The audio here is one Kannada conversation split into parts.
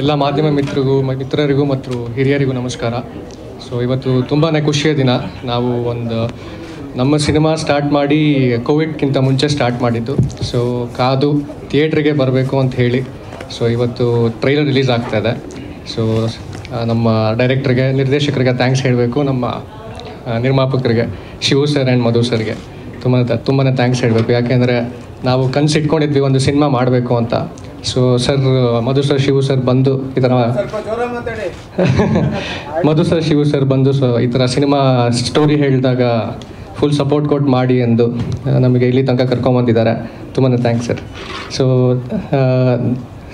ಎಲ್ಲ ಮಾಧ್ಯಮ ಮಿತ್ರಿಗೂ ಮಿತ್ರರಿಗೂ ಮತ್ತು ಹಿರಿಯರಿಗೂ ನಮಸ್ಕಾರ. ಸೊ ಇವತ್ತು ತುಂಬಾ ಖುಷಿಯ ದಿನ. ನಾವು ಒಂದು ನಮ್ಮ ಸಿನಿಮಾ ಸ್ಟಾರ್ಟ್ ಮಾಡಿ ಕೋವಿಡ್ಗಿಂತ ಮುಂಚೆ ಸ್ಟಾರ್ಟ್ ಮಾಡಿದ್ದು. ಸೊ ಕಾದು ಥಿಯೇಟ್ರಿಗೆ ಬರಬೇಕು ಅಂತ ಹೇಳಿ. ಸೊ ಇವತ್ತು ಟ್ರೈಲರ್ ರಿಲೀಸ್ ಆಗ್ತಾ ಇದೆ. ಸೊ ನಮ್ಮ ಡೈರೆಕ್ಟ್ರಿಗೆ, ನಿರ್ದೇಶಕರಿಗೆ ಥ್ಯಾಂಕ್ಸ್ ಹೇಳಬೇಕು. ನಮ್ಮ ನಿರ್ಮಾಪಕರಿಗೆ, ಶಿವು ಸರ್ ಆ್ಯಂಡ್ ಮಧು ಸರ್ಗೆ ತುಂಬ ತುಂಬಾ ಥ್ಯಾಂಕ್ಸ್ ಹೇಳಬೇಕು. ಯಾಕೆಂದರೆ ನಾವು ಕನ್ಸಿಟ್ಕೊಂಡಿದ್ವಿ ಒಂದು ಸಿನಿಮಾ ಮಾಡಬೇಕು ಅಂತ. So sir Madhu sir Shivu sir ಬಂದು ಈ ಥರ ಮಧು ಸರ್ ಶಿವು ಸರ್ ಬಂದು ಸೊ ಈ ಥರ ಸಿನಿಮಾ ಸ್ಟೋರಿ ಹೇಳಿದಾಗ ಫುಲ್ ಸಪೋರ್ಟ್ ಕೊಟ್ಟು ಮಾಡಿ ಎಂದು ನಮಗೆ ಇಲ್ಲಿ ತನಕ ಕರ್ಕೊಂಬಂದಿದ್ದಾರೆ ತುಂಬಾ ಥ್ಯಾಂಕ್ಸ್ ಸರ್ ಸೊ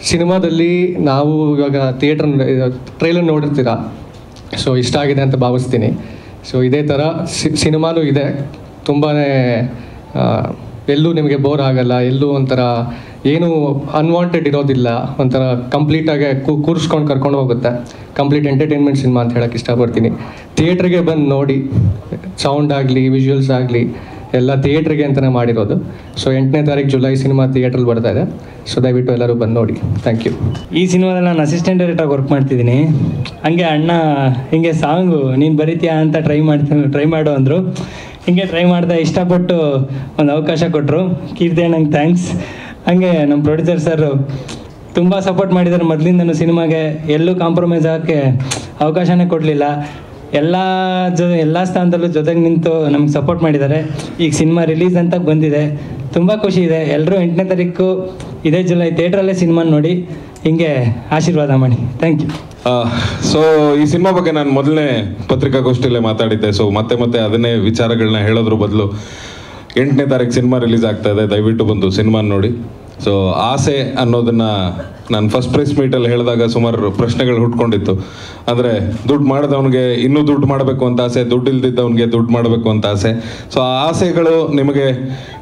ಸಿನಿಮಾದಲ್ಲಿ ನಾವು ಇವಾಗ ಥಿಯೇಟ್ರ್ ಟ್ರೈಲರ್ ನೋಡಿರ್ತೀರಾ? ಸೊ ಇಷ್ಟ ಆಗಿದೆ ಅಂತ ಭಾವಿಸ್ತೀನಿ. ಸೊ ಇದೇ ಥರ ಸಿ- ಸಿನಿಮಾನೂ ಇದೆ. ತುಂಬಾ ಎಲ್ಲೂ ನಿಮಗೆ ಬೋರ್ ಆಗಲ್ಲ ಎಲ್ಲೂ ಒಂಥರ ಏನು ಅನ್ವಾಂಟೆಡ್ ಇರೋದಿಲ್ಲ, ಒಂಥರ ಕಂಪ್ಲೀಟಾಗಿ ಕೂರಿಸ್ಕೊಂಡು ಕರ್ಕೊಂಡು ಹೋಗುತ್ತೆ. ಕಂಪ್ಲೀಟ್ ಎಂಟರ್ಟೈನ್ಮೆಂಟ್ ಸಿನಿಮಾ ಅಂತ ಹೇಳಕ್ಕೆ ಇಷ್ಟಪಡ್ತೀನಿ. ಥಿಯೇಟ್ರಿಗೆ ಬಂದು ನೋಡಿ ಸೌಂಡ್ ಆಗಲಿ ವಿಜುವಲ್ಸ್ ಆಗಲಿ, ಎಲ್ಲ ಥಿಯೇಟ್ರಿಗೆ ಅಂತಲೇ ಮಾಡಿರೋದು. ಸೊ ಎಂಟನೇ ತಾರೀಕು ಜುಲೈ ಸಿನಿಮಾ ಥಿಯೇಟ್ರಲ್ಲಿ ಬರ್ತಾ ಇದೆ. ಸೊ ದಯವಿಟ್ಟು ಎಲ್ಲರೂ ಬಂದು ನೋಡಿ. ಥ್ಯಾಂಕ್ ಯು ಈ ಸಿನಿಮಾದಲ್ಲಿ ನಾನು ಅಸಿಸ್ಟೆಂಟ್ ಡೈರೆಕ್ಟಾಗಿ ವರ್ಕ್ ಮಾಡ್ತಿದ್ದೀನಿ. ಹಂಗೆ ಅಣ್ಣ, ಹಿಂಗೆ ಸಾಂಗು ನೀನು ಬರೀತೀಯಾ ಅಂತ ಟ್ರೈ ಮಾಡ್ತೀನಿ ಟ್ರೈ ಮಾಡು ಅಂದರು. ಹಿಂಗೆ ಟ್ರೈ ಮಾಡ್ದೆ ಇಷ್ಟಪಟ್ಟು ಒಂದು ಅವಕಾಶ ಕೊಟ್ಟರು ಕೀರ್ತಿ ಅಣ್ಣಂಗೆ ಥ್ಯಾಂಕ್ಸ್ ಹಂಗೆ ನಮ್ಮ ಪ್ರೊಡ್ಯೂಸರ್ ಸರ್ ತುಂಬ ಸಪೋರ್ಟ್ ಮಾಡಿದ್ದಾರೆ ಮೊದಲಿಂದನೂ ಸಿನಿಮಾಗೆ. ಎಲ್ಲೂ ಕಾಂಪ್ರಮೈಸ್ ಆಗೋಕ್ಕೆ ಅವಕಾಶನೇ ಕೊಡಲಿಲ್ಲ. ಎಲ್ಲ ಜೊ, ಎಲ್ಲ ಸ್ಥಾನದಲ್ಲೂ ಜೊತೆಗೆ ನಿಂತು ನಮ್ಗೆ ಸಪೋರ್ಟ್ ಮಾಡಿದ್ದಾರೆ ಈಗ ಸಿನಿಮಾ ರಿಲೀಸ್ ಅಂತ ಬಂದಿದೆ. ತುಂಬ ಖುಷಿ ಇದೆ. ಎಲ್ಲರೂ ಎಂಟನೇ ತಾರೀಕು ಇದೇ ಜುಲೈ ಥಿಯೇಟ್ರಲ್ಲೇ ಸಿನಿಮಾ ನೋಡಿ ಹಿಂಗೆ ಆಶೀರ್ವಾದ ಮಾಡಿ. ಥ್ಯಾಂಕ್ ಯು ಸೊ ಈ ಸಿನಿಮಾ ಬಗ್ಗೆ ನಾನು ಮೊದಲನೇ ಪತ್ರಿಕಾಗೋಷ್ಠಿಯಲ್ಲೇ ಮಾತಾಡಿದ್ದೆ. ಸೊ ಮತ್ತೆ ಮತ್ತೆ ಅದನ್ನೇ ವಿಚಾರಗಳನ್ನ ಹೇಳೋದ್ರ ಬದಲು ಎಂಟನೇ ತಾರೀಕು ಸಿನಿಮಾ ರಿಲೀಸ್ ಆಗ್ತಾ ಇದೆ, ದಯವಿಟ್ಟು ಬಂದು ಸಿನಿಮಾ ನೋಡಿ. ಸೊ ಆಸೆ ಅನ್ನೋದನ್ನ ನಾನು ಫಸ್ಟ್ ಪ್ರೆಸ್ ಮೀಟಲ್ಲಿ ಹೇಳಿದಾಗ ಸುಮಾರು ಪ್ರಶ್ನೆಗಳು ಹುಟ್ಕೊಂಡಿತ್ತು. ಅಂದರೆ ದುಡ್ಡು ಮಾಡಿದವನಿಗೆ ಇನ್ನೂ ದುಡ್ಡು ಮಾಡಬೇಕು ಅಂತ ಆಸೆ, ದುಡ್ಡು ಇಲ್ದಿದ್ದವನಿಗೆ ದುಡ್ಡು ಮಾಡಬೇಕು ಅಂತ ಆಸೆ. ಸೊ ಆ ಆಸೆಗಳು ನಿಮಗೆ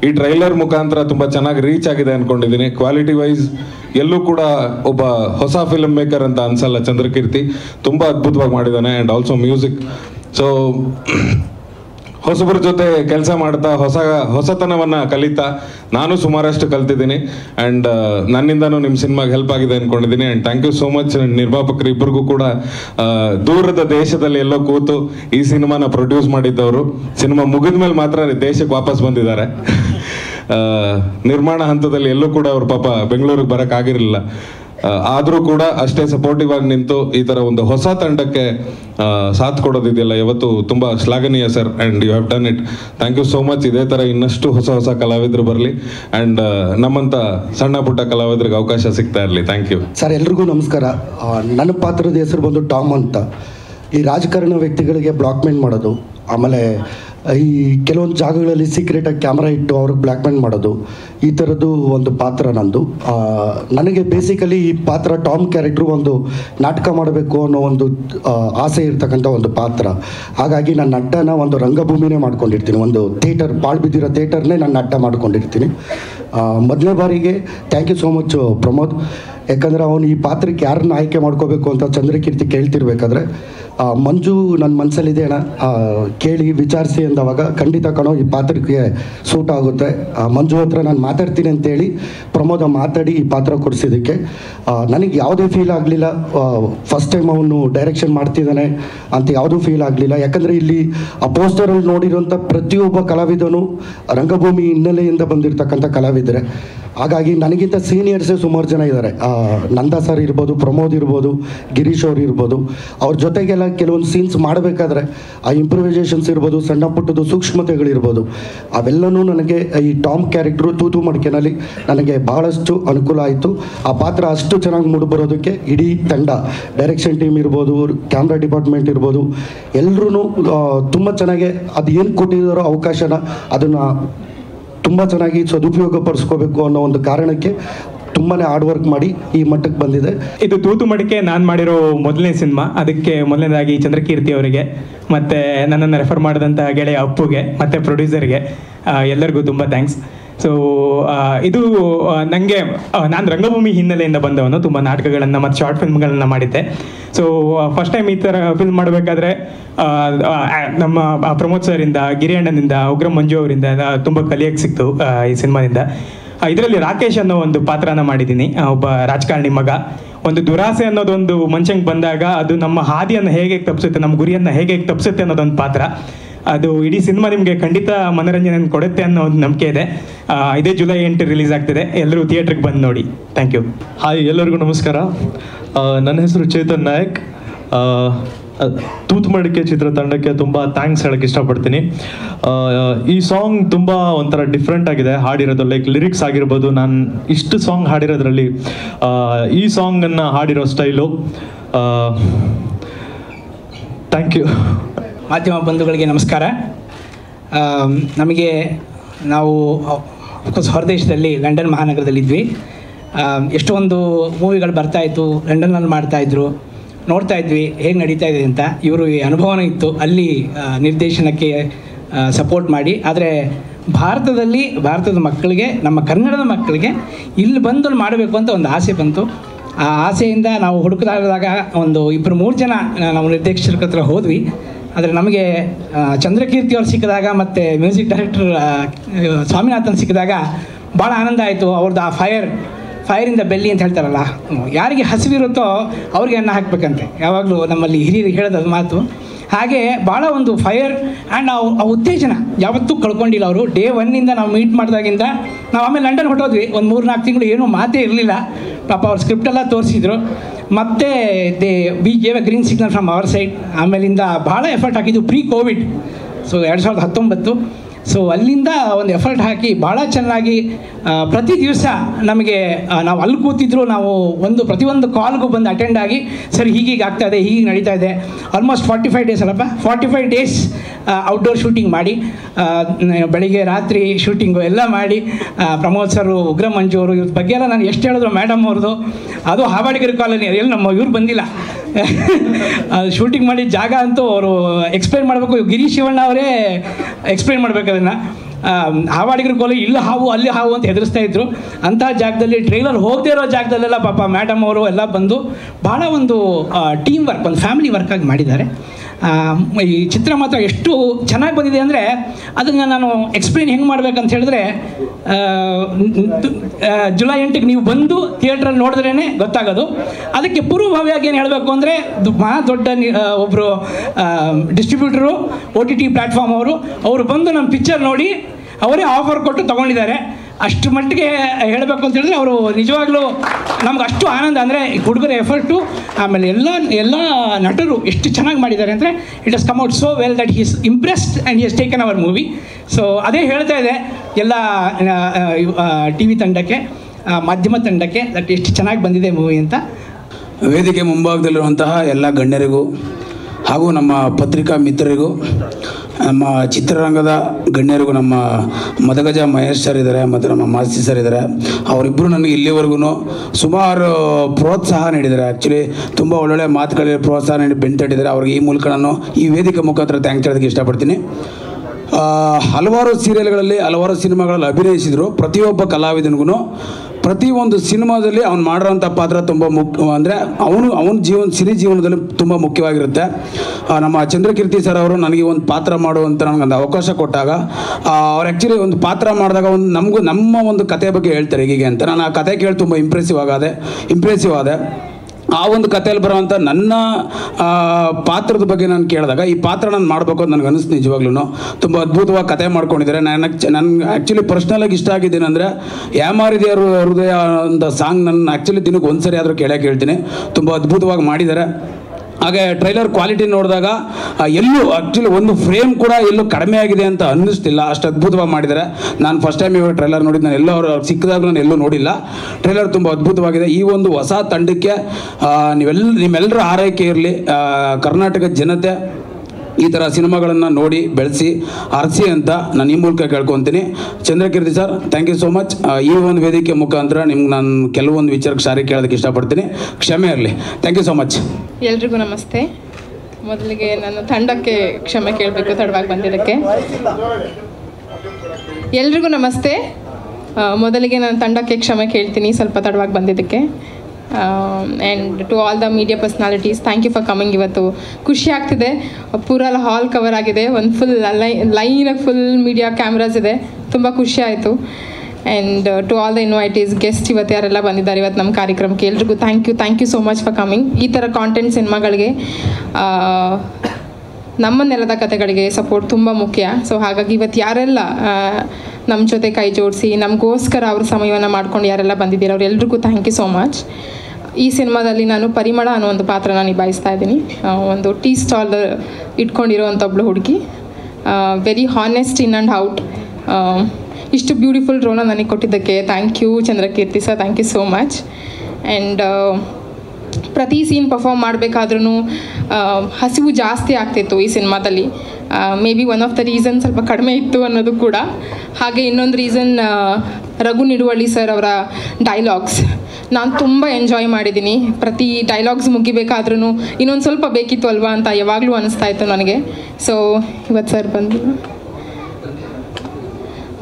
ಈ ಟ್ರೈಲರ್ ಮುಖಾಂತರ ತುಂಬ ಚೆನ್ನಾಗಿ ರೀಚ್ ಆಗಿದೆ ಅನ್ಕೊಂಡಿದ್ದೀನಿ ಕ್ವಾಲಿಟಿ ವೈಸ್ ಎಲ್ಲೂ ಕೂಡ ಒಬ್ಬ ಹೊಸ ಫಿಲ್ಮ್ ಮೇಕರ್ ಅಂತ ಅನ್ಸಲ್ಲ ಚಂದ್ರಕೀರ್ತಿ. ತುಂಬ ಅದ್ಭುತವಾಗಿ ಮಾಡಿದ್ದಾನೆ ಆ್ಯಂಡ್ ಆಲ್ಸೋ ಮ್ಯೂಸಿಕ್ ಸೊ ಹೊಸಬರ ಜೊತೆ ಕೆಲಸ ಮಾಡ್ತಾ, ಹೊಸ, ಹೊಸತನವನ್ನ ಕಲಿತಾ ನಾನು ಸುಮಾರಷ್ಟು ಕಲ್ತಿದ್ದೀನಿ. ಆ್ಯಂಡ್ ನನ್ನಿಂದನೂ ನಿಮ್ಮ ಸಿನಿಮಾಗೆ ಹೆಲ್ಪ್ ಆಗಿದೆ ಅಂದ್ಕೊಂಡಿದ್ದೀನಿ and thank you so much ನಿರ್ಮಾಪಕರು ಇಬ್ಬರಿಗೂ ಕೂಡ. ದೂರದ ದೇಶದಲ್ಲಿ ಎಲ್ಲೋ ಕೂತು ಈ ಸಿನಿಮಾನ ಪ್ರೊಡ್ಯೂಸ್ ಮಾಡಿದ್ದವರು. ಸಿನಿಮಾ ಮುಗಿದ ಮೇಲೆ ಮಾತ್ರ ದೇಶಕ್ಕೆ ವಾಪಸ್ ಬಂದಿದ್ದಾರೆ. ನಿರ್ಮಾಣ ಹಂತದಲ್ಲಿ ಎಲ್ಲೂ ಕೂಡ ಅವ್ರ ಪಾಪ ಬೆಂಗಳೂರಿಗೆ ಬರೋಕ್ಕಾಗಿರಲಿಲ್ಲ ಆದರೂ ಕೂಡ ಅಷ್ಟೇ ಸಪೋರ್ಟಿವ್ ಆಗಿ ನಿಂತು ಈ ಥರ ಒಂದು ಹೊಸ ತಂಡಕ್ಕೆ ಸಾಥ್ ಕೊಡೋದಿದೆಯಲ್ಲ, ಯಾವತ್ತು ತುಂಬ ಶ್ಲಾಘನೀಯ sir and you have done it thank you so much ಇದೇ ಥರ ಇನ್ನಷ್ಟು ಹೊಸ ಹೊಸ ಕಲಾವಿದರು ಬರಲಿ. ಆ್ಯಂಡ್ ನಮ್ಮಂಥ ಸಣ್ಣ ಪುಟ್ಟ ಕಲಾವಿದರಿಗೆ ಅವಕಾಶ ಸಿಗ್ತಾ ಇರಲಿ. ಥ್ಯಾಂಕ್ ಯು ಸರ್ ಎಲ್ರಿಗೂ ನಮಸ್ಕಾರ. ನನ್ನ ಪಾತ್ರದ ಹೆಸರು ಬಂದು ಟಾಮ್ ಅಂತ. ಈ ರಾಜಕಾರಣ ವ್ಯಕ್ತಿಗಳಿಗೆ ಬ್ಲಾಕ್ಮೆಂಟ್ ಮಾಡೋದು, ಆಮೇಲೆ ಈ ಕೆಲವೊಂದು ಜಾಗಗಳಲ್ಲಿ ಸೀಕ್ರೆಟಾಗಿ ಕ್ಯಾಮ್ರಾ ಇಟ್ಟು ಅವ್ರಿಗೆ ಬ್ಲ್ಯಾಕ್ಮೇಲ್ ಮಾಡೋದು, ಈ ಥರದ್ದು ಒಂದು ಪಾತ್ರ ನಂದು. ನನಗೆ ಬೇಸಿಕಲಿ ಈ ಪಾತ್ರ ಟಾಮ್ ಕ್ಯಾರೆಕ್ಟ್ರು ಒಂದು ನಾಟಕ ಮಾಡಬೇಕು ಅನ್ನೋ ಒಂದು ಆಸೆ ಇರ್ತಕ್ಕಂಥ ಒಂದು ಪಾತ್ರ. ಹಾಗಾಗಿ ನನ್ನ ಅಡ್ಡನ ಒಂದು ರಂಗಭೂಮಿನೇ ಮಾಡ್ಕೊಂಡಿರ್ತೀನಿ. ಒಂದು ಥಿಯೇಟರ್ ಪಾಳು ಬಿದ್ದಿರೋ ಥಿಯೇಟರ್ನೇ ನನ್ನ ಅಡ್ಡ ಮಾಡ್ಕೊಂಡಿರ್ತೀನಿ. ಮೊದಲನೇ ಬಾರಿಗೆ thank you so much Pramod. ಯಾಕಂದರೆ ಅವನು ಈ ಪಾತ್ರಕ್ಕೆ ಯಾರನ್ನ ಆಯ್ಕೆ ಮಾಡ್ಕೋಬೇಕು ಅಂತ ಚಂದ್ರಕೀರ್ತಿ ಕೇಳ್ತಿರ್ಬೇಕಾದ್ರೆ ಮಂಜು ನನ್ನ ಮನಸ್ಸಲ್ಲಿದೆ ಅಣ್ಣ. ಕೇಳಿ ವಿಚಾರಿಸಿ ಅಂದವಾಗ ಖಂಡಿತ ಕಣೋ, ಈ ಪಾತ್ರಕ್ಕೆ ಸೂಟ್ ಆಗುತ್ತೆ. ಮಂಜು ಹತ್ರ ನಾನು ಮಾತಾಡ್ತೀನಿ ಅಂತೇಳಿ ಪ್ರಮೋದ ಮಾತಾಡಿ ಈ ಪಾತ್ರ ಕೊಡಿಸಿದ್ದಕ್ಕೆ. ನನಗೆ ಯಾವುದೇ ಫೀಲ್ ಆಗಲಿಲ್ಲ. ಫಸ್ಟ್ ಟೈಮ್ ಅವನು ಡೈರೆಕ್ಷನ್ ಮಾಡ್ತಿದ್ದಾನೆ ಅಂತ ಯಾವುದೂ ಫೀಲ್ ಆಗಲಿಲ್ಲ. ಯಾಕಂದರೆ ಇಲ್ಲಿ ಆ ಪೋಸ್ಟರಲ್ಲಿ ನೋಡಿರುವಂಥ ಪ್ರತಿಯೊಬ್ಬ ಕಲಾವಿದನು ರಂಗಭೂಮಿ ಹಿನ್ನೆಲೆಯಿಂದ ಬಂದಿರತಕ್ಕಂಥ ಕಲಾವಿದರೆ. ಹಾಗಾಗಿ ನನಗಿಂತ ಸೀನಿಯರ್ಸೇ ಸುಮಾರು ಜನ ಇದ್ದಾರೆ ನಂದ ಸರ್ ಇರ್ಬೋದು, ಪ್ರಮೋದ್ ಇರ್ಬೋದು, ಗಿರೀಶ್ ಅವ್ರು ಇರ್ಬೋದು. ಅವ್ರ ಜೊತೆಗೆಲ್ಲ ಕೆಲವೊಂದು ಸೀನ್ಸ್ ಮಾಡಬೇಕಾದ್ರೆ ಆ ಇಂಪ್ರೂವೈಸೇಷನ್ಸ್ ಇರ್ಬೋದು, ಸಣ್ಣ ಪುಟ್ಟದು ಸೂಕ್ಷ್ಮತೆಗಳಿರ್ಬೋದು. ಅವೆಲ್ಲನೂ ನನಗೆ ಈ ಟಾಮ್ ಕ್ಯಾರೆಕ್ಟ್ರು ತೂತು ಮಡಿಕೆನಲ್ಲಿ ನನಗೆ ಬಹಳಷ್ಟು ಅನುಕೂಲ ಆಯಿತು. ಆ ಪಾತ್ರ ಅಷ್ಟು ಚೆನ್ನಾಗಿ ಮೂಡಿಬರೋದಕ್ಕೆ ಇಡೀ ತಂಡ ಡೈರೆಕ್ಷನ್ ಟೀಮ್ ಇರ್ಬೋದು ಕ್ಯಾಮ್ರಾ ಡಿಪಾರ್ಟ್ಮೆಂಟ್ ಇರ್ಬೋದು ಎಲ್ಲರೂ ತುಂಬ ಚೆನ್ನಾಗಿ ಅದು ಏನು ಕೊಟ್ಟಿದ್ದಾರೋ ಅವಕಾಶನ ಅದನ್ನು ತುಂಬ ಚೆನ್ನಾಗಿ ಸದುಪಯೋಗ ಪಡಿಸ್ಕೋಬೇಕು ಅನ್ನೋ ಒಂದು ಕಾರಣಕ್ಕೆ ತುಂಬಾ ಹಾರ್ಡ್ ವರ್ಕ್ ಮಾಡಿ ಈ ಮಟ್ಟಕ್ಕೆ ಬಂದಿದೆ. ಇದು ತೂತು ಮಡಿಕೆ ನಾನು ಮಾಡಿರೋ ಮೊದಲನೇ ಸಿನಿಮಾ. ಅದಕ್ಕೆ ಮೊದಲನೇದಾಗಿ ಚಂದ್ರಕೀರ್ತಿ ಅವರಿಗೆ, ಮತ್ತು ನನ್ನನ್ನು ರೆಫರ್ ಮಾಡಿದಂಥ ಗೆಳೆಯ ಅಪ್ಪುಗೆ, ಮತ್ತು ಪ್ರೊಡ್ಯೂಸರ್ಗೆ ಎಲ್ಲರಿಗೂ ತುಂಬ ಥ್ಯಾಂಕ್ಸ್ ಸೊ ಇದು ನನಗೆ ನಾನು ರಂಗಭೂಮಿ ಹಿನ್ನೆಲೆಯಿಂದ ಬಂದವನು. ತುಂಬ ನಾಟಕಗಳನ್ನು ಮತ್ತು ಶಾರ್ಟ್ ಫಿಲ್ಮ್ಗಳನ್ನು ಮಾಡಿದ್ದೆ. ಸೊ ಫಸ್ಟ್ ಟೈಮ್ ಈ ಥರ ಫಿಲ್ಮ್ ಮಾಡಬೇಕಾದ್ರೆ ನಮ್ಮ ಪ್ರಮೋದ್ ಸರಿಂದ ಗಿರಿಯಣ್ಣನಿಂದ, ಉಗ್ರ ಮಂಜು ಅವರಿಂದ ತುಂಬ ಕಲಿಯಕ್ಕೆ ಸಿಕ್ತು ಈ ಸಿನಿಮಾದಿಂದ. ಇದರಲ್ಲಿ ರಾಕೇಶ್ ಅನ್ನೋ ಒಂದು ಪಾತ್ರನ ಮಾಡಿದ್ದೀನಿ. ಒಬ್ಬ ರಾಜಕಾರಣಿ ಮಗ. ಒಂದು ದುರಾಸೆ ಅನ್ನೋದೊಂದು ಮನುಷ್ಯಂಗೆ ಬಂದಾಗ ಅದು ನಮ್ಮ ಹಾದಿಯನ್ನು ಹೇಗೆ ತಪ್ಪಿಸುತ್ತೆ, ನಮ್ಮ ಗುರಿಯನ್ನು ಹೇಗೆ ತಪ್ಪಿಸುತ್ತೆ ಅನ್ನೋದೊಂದು ಪಾತ್ರ. ಅದು ಇಡೀ ಸಿನಿಮಾ ನಿಮಗೆ ಖಂಡಿತ ಮನೋರಂಜನೆ ಕೊಡುತ್ತೆ ಅನ್ನೋ ಒಂದು ನಂಬಿಕೆ ಇದೆ. ಇದೇ ಜುಲೈ ಎಂಟು ರಿಲೀಸ್ ಆಗ್ತಿದೆ. ಎಲ್ಲರೂ ಥಿಯೇಟ್ರಿಗೆ ಬಂದು ನೋಡಿ. Thank you. ಹಾಯ್, ಎಲ್ಲರಿಗೂ ನಮಸ್ಕಾರ. ನನ್ನ ಹೆಸರು ಚೇತನ್ ನಾಯಕ್. ತೂತ್ ಮಡಿಕೆ ಚಿತ್ರತಂಡಕ್ಕೆ ತುಂಬ ಥ್ಯಾಂಕ್ಸ್ ಹೇಳಕ್ಕೆ ಇಷ್ಟಪಡ್ತೀನಿ. ಈ ಸಾಂಗ್ ತುಂಬ ಒಂಥರ ಡಿಫ್ರೆಂಟ್ ಆಗಿದೆ. ಹಾಡಿರೋದು ಲೈಕ್ ಲಿರಿಕ್ಸ್ ಆಗಿರ್ಬೋದು. ನಾನು ಇಷ್ಟು ಸಾಂಗ್ ಹಾಡಿರೋದ್ರಲ್ಲಿ ಈ ಸಾಂಗನ್ನು ಹಾಡಿರೋ ಸ್ಟೈಲು ಥ್ಯಾಂಕ್ ಯು ಮಾಧ್ಯಮ ಬಂಧುಗಳಿಗೆ ನಮಸ್ಕಾರ. ನಮಗೆ ನಾವು ಅಫ್ಕೋರ್ಸ್ ಹೊರದೇಶದಲ್ಲಿ, ಲಂಡನ್ ಮಹಾನಗರದಲ್ಲಿದ್ವಿ. ಎಷ್ಟೊಂದು ಮೂವಿಗಳು ಬರ್ತಾಯಿತ್ತು ಲಂಡನ್ನಲ್ಲಿ ಮಾಡ್ತಾಯಿದ್ರು ನೋಡ್ತಾ ಇದ್ವಿ, ಹೇಗೆ ನಡೀತಾ ಇದೆ ಅಂತ. ಇವರು ಈ ಅನುಭವನ ಇತ್ತು, ಅಲ್ಲಿ ನಿರ್ದೇಶನಕ್ಕೆ ಸಪೋರ್ಟ್ ಮಾಡಿ. ಆದರೆ ಭಾರತದಲ್ಲಿ, ಭಾರತದ ಮಕ್ಕಳಿಗೆ, ನಮ್ಮ ಕನ್ನಡದ ಮಕ್ಕಳಿಗೆ, ಇಲ್ಲಿ ಬಂದು ಮಾಡಬೇಕು ಅಂತ ಒಂದು ಆಸೆ ಬಂತು. ಆ ಆಸೆಯಿಂದ ನಾವು ಹುಡುಕಲಾಗದಾಗ ಒಂದು ಇಬ್ಬರು ಮೂರು ಜನ ನಾವು ನಿರ್ದೇಶಕರ ಹತ್ರ ಹೋದ್ವಿ. ಆದರೆ ನಮಗೆ ಚಂದ್ರಕೀರ್ತಿ ಅವ್ರು ಸಿಕ್ಕಿದಾಗ ಮತ್ತು ಮ್ಯೂಸಿಕ್ ಡೈರೆಕ್ಟರ್ ಸ್ವಾಮಿನಾಥನ್ ಸಿಕ್ಕಿದಾಗ ಭಾಳ ಆನಂದ ಆಯಿತು. ಅವ್ರದ್ದು ಆ ಫೈರ್ ಫೈರಿಂದ ಬೆಲ್ಲಿ ಅಂತ ಹೇಳ್ತಾರಲ್ಲ, ಯಾರಿಗೆ ಹಸಿವಿರುತ್ತೋ ಅವ್ರಿಗೆ ಅನ್ನ ಹಾಕಬೇಕಂತೆ. ಯಾವಾಗಲೂ ನಮ್ಮಲ್ಲಿ ಹಿರಿಯರಿಗೆ ಹೇಳೋದು ಅದು ಮಾತು. ಹಾಗೆ ಭಾಳ ಒಂದು ಫೈರ್ ಆ್ಯಂಡ್ ಆ ಉತ್ತೇಜನ. ಯಾವತ್ತೂ ಕಳ್ಕೊಂಡಿಲ್ಲ ಅವರು. ಡೇ ಒನ್ನಿಂದ ನಾವು ಮೀಟ್ ಮಾಡಿದಾಗಿಂದ ನಾವು ಆಮೇಲೆ ಲಂಡನ್ ಹೊಟ್ಟೋದ್ವಿ ಒಂದು ಮೂರು ನಾಲ್ಕು ತಿಂಗಳು ಏನೂ ಮಾತೇ ಇರಲಿಲ್ಲ. ಪಾಪ ಅವ್ರ ಸ್ಕ್ರಿಪ್ಟೆಲ್ಲ ತೋರಿಸಿದ್ರು. ಮತ್ತೆ they we gave a green signal from our side ಆಮೇಲಿಂದ ಭಾಳ ಎಫರ್ಟ್ ಹಾಕಿದ್ದು ಪ್ರೀ ಕೋವಿಡ್ ಸೊ ಎರಡು ಸಾವಿರದ ಹತ್ತೊಂಬತ್ತು. ಸೊ ಅಲ್ಲಿಂದ ಒಂದು ಎಫರ್ಟ್ ಹಾಕಿ ಭಾಳ ಚೆನ್ನಾಗಿ ಪ್ರತಿ ದಿವಸ ನಮಗೆ ನಾವು ಅಲ್ಲಿ ಕೂತಿದ್ರು, ನಾವು ಒಂದು, ಪ್ರತಿಯೊಂದು ಕಾಲ್ಗೂ ಬಂದು ಅಟೆಂಡ್ ಆಗಿ, ಸರಿ, ಹೀಗೀಗೆ ಆಗ್ತಾ ಇದೆ ಹೀಗೆ ನಡೀತಾ ಇದೆ. ಆಲ್ಮೋಸ್ಟ್ ಫಾರ್ಟಿ ಫೈವ್ ಡೇಸ್ ಅಲ್ಲಪ್ಪ? Forty five days outdoor shooting ಮಾಡಿ ಬೆಳಿಗ್ಗೆ ರಾತ್ರಿ ಶೂಟಿಂಗು ಎಲ್ಲ ಮಾಡಿ ಪ್ರಮೋದ್ ಸರು, ಉಗ್ರ ಮಂಜು ಅವರು, ಇವ್ರ ಬಗ್ಗೆ ಎಲ್ಲ ನಾನು ಎಷ್ಟು ಹೇಳಿದ್ರು ಮೇಡಮ್ ಅವ್ರದ್ದು ಅದು ಹಾವಾಡಿಗರ ಕಾಲೋನಿ, ಎಲ್ಲಿ ನಮ್ಮ ಇವ್ರು ಬಂದಿಲ್ಲ. ಶೂಟಿಂಗ್ ಮಾಡಿದ ಜಾಗ ಅಂತೂ ಅವರು ಎಕ್ಸ್ಪ್ಲೈನ್ ಮಾಡಬೇಕು ಗಿರೀಶ್ ಶಿವಣ್ಣ ಅವರೇ ಎಕ್ಸ್ಪ್ಲೈನ್ ಮಾಡ್ಬೇಕು ಅದನ್ನು. ಹಾವಾಡಿಗರ ಕೊಲೆ ಇಲ್ಲಿ ಹಾವು, ಅಲ್ಲಿ ಹಾವು ಅಂತ ಹೆದರಿಸ್ತಾ ಇದ್ರು. ಅಂಥ ಜಾಗದಲ್ಲಿ ಟ್ರೈಲರ್ ಹೋಗದೇ ಇರೋ ಜಾಗದಲ್ಲೆಲ್ಲ ಪಾಪ ಮ್ಯಾಡಮ್ ಅವರು ಎಲ್ಲ ಬಂದು ಭಾಳ ಒಂದು ಟೀಮ್ ವರ್ಕ್ ಒಂದು ಫ್ಯಾಮಿಲಿ ವರ್ಕಾಗಿ ಮಾಡಿದ್ದಾರೆ. ಈ ಚಿತ್ರ ಮಾತ್ರ ಎಷ್ಟು ಚೆನ್ನಾಗಿ ಬಂದಿದೆ ಅಂದರೆ ಅದನ್ನು ನಾನು ಎಕ್ಸ್ಪ್ಲೇನ್ ಹೆಂಗೆ ಮಾಡ್ಬೇಕಂತ ಹೇಳಿದ್ರೆ ಜುಲೈ ಎಂಟಿಗೆ ನೀವು ಬಂದು ಥಿಯೇಟ್ರಲ್ಲಿ ನೋಡಿದ್ರೇ ಗೊತ್ತಾಗೋದು. ಅದಕ್ಕೆ ಪೂರ್ವಭಾವಿಯಾಗಿ ಏನು ಹೇಳಬೇಕು ಅಂದರೆ ಮಹಾ ದೊಡ್ಡ ಒಬ್ಬರು distributor O T T platform ಅವರು ಅವರು ಬಂದು ನಮ್ಮ ಪಿಕ್ಚರ್ ನೋಡಿ ಅವರೇ ಆಫರ್ ಕೊಟ್ಟು ತೊಗೊಂಡಿದ್ದಾರೆ. ಅಷ್ಟು ಮಟ್ಟಿಗೆ ಹೇಳಬೇಕು ಅಂತ ಹೇಳಿದ್ರೆ ಅವರು ನಿಜವಾಗ್ಲೂ ನಮ್ಗೆ ಅಷ್ಟು ಆನಂದ. ಅಂದರೆ ಹುಡುಗರ ಎಫರ್ಟು ಆಮೇಲೆ ಎಲ್ಲ ಎಲ್ಲ ನಟರು ಎಷ್ಟು ಚೆನ್ನಾಗಿ ಮಾಡಿದ್ದಾರೆ ಅಂದರೆ it has come out so well that he's impressed and he's taken our movie so ಅದೇ ಹೇಳ್ತಾ ಇದೆ ಎಲ್ಲ ಟಿ ವಿ ತಂಡಕ್ಕೆ ಮಾಧ್ಯಮ ತಂಡಕ್ಕೆ ದಟ್ ಎಷ್ಟು ಚೆನ್ನಾಗಿ ಬಂದಿದೆ ಮೂವಿ ಅಂತ. ವೇದಿಕೆ ಮುಂಭಾಗದಲ್ಲಿರುವಂತಹ ಎಲ್ಲ ಗಣ್ಯರಿಗೂ ಹಾಗೂ ನಮ್ಮ ಪತ್ರಿಕಾ ಮಿತ್ರರಿಗೂ ನಮ್ಮ ಚಿತ್ರರಂಗದ ಗಣ್ಯರಿಗೂ ನಮ್ಮ ಮದಗಜ ಮಹೇಶ್ ಸರ್ ಇದ್ದಾರೆ ಮತ್ತು ನಮ್ಮ ಮಾಸ್ತಿ ಸರ್ ಇದ್ದಾರೆ ಅವರಿಬ್ಬರು ನನಗೆ ಇಲ್ಲಿವರೆಗೂ ಸುಮಾರು ಪ್ರೋತ್ಸಾಹ ನೀಡಿದ್ದಾರೆ. ಆ್ಯಕ್ಚುಲಿ ತುಂಬ ಒಳ್ಳೊಳ್ಳೆ ಮಾತುಗಳಲ್ಲಿ ಪ್ರೋತ್ಸಾಹ ನೀಡಿ ಬೆಂತಟ್ಟಿದ್ದಾರೆ. ಅವ್ರಿಗೆ ಈ ಮೂಲಕ ನಾನು ಈ ವೇದಿಕೆ ಮುಖಾಂತರ ಥ್ಯಾಂಕ್ಸ್ ಹೇಳೋದಕ್ಕೆ ಇಷ್ಟಪಡ್ತೀನಿ. ಹಲವಾರು ಸೀರಿಯಲ್ಗಳಲ್ಲಿ ಹಲವಾರು ಸಿನಿಮಾಗಳಲ್ಲಿ ಅಭಿನಯಿಸಿದರು. ಪ್ರತಿಯೊಬ್ಬ ಕಲಾವಿದನಿಗೂ ಪ್ರತಿಯೊಂದು ಸಿನಿಮಾದಲ್ಲಿ ಅವ್ನು ಮಾಡಿರೋಂಥ ಪಾತ್ರ ತುಂಬ ಮುಖ್ಯ ಅಂದರೆ ಅವನು, ಅವನ ಜೀವನ, ಸಿರಿ ಜೀವನದಲ್ಲಿ ತುಂಬ ಮುಖ್ಯವಾಗಿರುತ್ತೆ. ನಮ್ಮ ಚಂದ್ರಕೀರ್ತಿ ಸರ್ ಅವರು ನನಗೆ ಒಂದು ಪಾತ್ರ ಮಾಡುವಂಥ ನನಗೊಂದು ಅವಕಾಶ ಕೊಟ್ಟಾಗ ಅವ್ರು ಆ್ಯಕ್ಚುಲಿ ಒಂದು ಪಾತ್ರ ಮಾಡಿದಾಗ ಒಂದು ನಮಗೂ ನಮ್ಮ ಒಂದು ಕತೆ ಬಗ್ಗೆ ಹೇಳ್ತಾರೆ ಹೀಗೆ ಅಂತ. ನಾನು ಆ ಕತೆ ಕೇಳಿ ತುಂಬ ಇಂಪ್ರೆಸಿವ್ ಆಗಾದೆ ಇಂಪ್ರೆಸಿವ್ ಆದೆ. ಆ ಒಂದು ಕಥೆಯಲ್ಲಿ ಬರುವಂಥ ನನ್ನ ಪಾತ್ರದ ಬಗ್ಗೆ ನಾನು ಕೇಳಿದಾಗ ಈ ಪಾತ್ರ ನಾನು ಮಾಡಬೇಕು ಅಂತ ನನಗೆ ಅನಿಸ್ತು ನಿಜವಾಗ್ಲೂ ತುಂಬ ಅದ್ಭುತವಾಗಿ ಕತೆ ಮಾಡ್ಕೊಂಡಿದ್ದಾರೆ. ನಾನು ನನ್ಗೆ ಆ್ಯಕ್ಚುಲಿ ಪರ್ಸ್ನಲಾಗಿ ಇಷ್ಟ ಆಗಿದ್ದೇನೆಂದರೆ ಯಾಮಾರಿದೆ ಹೃದಯ ಅಂತ ಸಾಂಗ್ ನನ್ನ ಆ್ಯಕ್ಚುಲಿ ದಿನಕ್ಕೆ ಒಂದು ಸರಿ ಆದರೂ ಕೇಳಕ್ಕೆ ಹೇಳ್ತೀನಿ. ತುಂಬ ಅದ್ಭುತವಾಗಿ ಮಾಡಿದ್ದಾರೆ. ಹಾಗೆ ಟ್ರೈಲರ್ ಕ್ವಾಲಿಟಿ ನೋಡಿದಾಗ ಎಲ್ಲೂ ಆ್ಯಕ್ಚುಲಿ ಒಂದು ಫ್ರೇಮ್ ಕೂಡ ಎಲ್ಲೂ ಕಡಿಮೆ ಆಗಿದೆ ಅಂತ ಅನ್ನಿಸ್ತಿಲ್ಲ. ಅಷ್ಟು ಅದ್ಭುತವಾಗಿ ಮಾಡಿದ್ದಾರೆ. ನಾನು ಫಸ್ಟ್ ಟೈಮ್ ಇವಾಗ ಟ್ರೈಲರ್ ನೋಡಿದ್ದು, ನಾನು ಎಲ್ಲೋ ಅವ್ರು ಸಿಕ್ಕಿದಾಗ ನಾನು ಎಲ್ಲೂ ನೋಡಿಲ್ಲ. ಟ್ರೈಲರ್ ತುಂಬ ಅದ್ಭುತವಾಗಿದೆ. ಈ ಒಂದು ಹೊಸ ತಂಡಕ್ಕೆ ನೀವೆಲ್ಲ ನಿಮ್ಮೆಲ್ಲರ ಆರೈಕೆ ಇರಲಿ. ಕರ್ನಾಟಕ ಜನತೆ ಈ ಥರ ಸಿನಿಮಾಗಳನ್ನು ನೋಡಿ, ಬೆಳೆಸಿ ಅರಸಿ ಅಂತ ನಾನು ಈ ಮೂಲಕ ಕೇಳ್ಕೊತೀನಿ. Chandrakirthi sir thank you so much ಈ ಒಂದು ವೇದಿಕೆ ಮುಖಾಂತರ ನಿಮ್ಗೆ ನಾನು ಕೆಲವೊಂದು ವಿಚಾರಕ್ಕೆ ಸಾರಿ ಕೇಳೋದಕ್ಕೆ ಇಷ್ಟಪಡ್ತೀನಿ. ಕ್ಷಮೆ ಇರಲಿ. ಥ್ಯಾಂಕ್ ಯು ಸೋ ಮಚ್ ಎಲ್ರಿಗೂ ನಮಸ್ತೆ. ಮೊದಲಿಗೆ ನಾನು ತಂಡಕ್ಕೆ ಕ್ಷಮೆ ಕೇಳಬೇಕು, ತಡವಾಗಿ ಬಂದಿದ್ದಕ್ಕೆ. ಎಲ್ರಿಗೂ ನಮಸ್ತೆ. ಮೊದಲಿಗೆ ನಾನು ತಂಡಕ್ಕೆ ಕ್ಷಮೆ ಕೇಳ್ತೀನಿ, ಸ್ವಲ್ಪ ತಡವಾಗಿ ಬಂದಿದ್ದಕ್ಕೆ. And to all the media personalities thank you for coming ಇವತ್ತು ಖುಷಿ ಆಗ್ತಿದೆ. ಪೂರ ಹಾಲ್ ಕವರ್ ಆಗಿದೆ. ಒಂದು ಫುಲ್ ಲೈ ಲೈನಾಗಿ ಫುಲ್ ಮೀಡಿಯಾ ಕ್ಯಾಮ್ರಾಸ್ ಇದೆ. ತುಂಬ ಖುಷಿ ಆಯಿತು. And to all the invitees guest ಇವತ್ತು ಯಾರೆಲ್ಲ ಬಂದಿದ್ದಾರೆ ಇವತ್ತು ನಮ್ಮ ಕಾರ್ಯಕ್ರಮಕ್ಕೆ ಎಲ್ರಿಗೂ thank you thank you so much for coming ಈ ಥರ ಕಾಂಟೆಂಟ್ ಸಿನಿಮಾಗಳಿಗೆ ನಮ್ಮ ನೆಲದ ಕಥೆಗಳಿಗೆ ಸಪೋರ್ಟ್ ತುಂಬ ಮುಖ್ಯ. ಸೊ ಹಾಗಾಗಿ ಇವತ್ತು ಯಾರೆಲ್ಲ ನಮ್ಮ ಜೊತೆ ಕೈ ಜೋಡಿಸಿ, ನಮಗೋಸ್ಕರ ಅವ್ರ ಸಮಯವನ್ನು ಮಾಡ್ಕೊಂಡು ಯಾರೆಲ್ಲ ಬಂದಿದ್ದೀರ ಎಲ್ಲರಿಗೂ ಥ್ಯಾಂಕ್ ಯು ಸೋ ಮಚ್ ಈ ಸಿನಿಮಾದಲ್ಲಿ ನಾನು ಪರಿಮಳ ಅನ್ನೋ ಒಂದು ಪಾತ್ರನ ನಿಭಾಯಿಸ್ತಾ ಇದ್ದೀನಿ. ಒಂದು ಟೀ ಸ್ಟಾಲ್ ಇಟ್ಕೊಂಡಿರೋವಂಥ ಒಬ್ಳು ಹುಡುಗಿ. Very honest in and out ಇಷ್ಟು ಬ್ಯೂಟಿಫುಲ್ ರೋಲ್ ನನಗೆ ಕೊಟ್ಟಿದ್ದಕ್ಕೆ thank you Chandrakirthi sir thank you so much and ಪ್ರತಿ ಸೀನ್ ಪರ್ಫಾರ್ಮ್ ಮಾಡಬೇಕಾದ್ರೂ ಹಸಿವು ಜಾಸ್ತಿ ಆಗ್ತಿತ್ತು ಈ ಸಿನಿಮಾದಲ್ಲಿ. May be one of the reason ಸ್ವಲ್ಪ ಕಡಿಮೆ ಇತ್ತು ಅನ್ನೋದು ಕೂಡ. ಹಾಗೆ ಇನ್ನೊಂದು ರೀಸನ್ ರಘು ನಿಡುವಳ್ಳಿ ಸರ್ ಅವರ ಡೈಲಾಗ್ಸ್ ನಾನು ತುಂಬ ಎಂಜಾಯ್ ಮಾಡಿದ್ದೀನಿ. ಪ್ರತಿ ಡೈಲಾಗ್ಸ್ ಮುಗಿಬೇಕಾದ್ರೂ ಇನ್ನೊಂದು ಸ್ವಲ್ಪ ಬೇಕಿತ್ತು ಅಲ್ವಾ ಅಂತ ಯಾವಾಗಲೂ ಅನಿಸ್ತಾ ಇತ್ತು ನನಗೆ. ಸೊ ಇವತ್ತು ಸರ್ ಬಂದು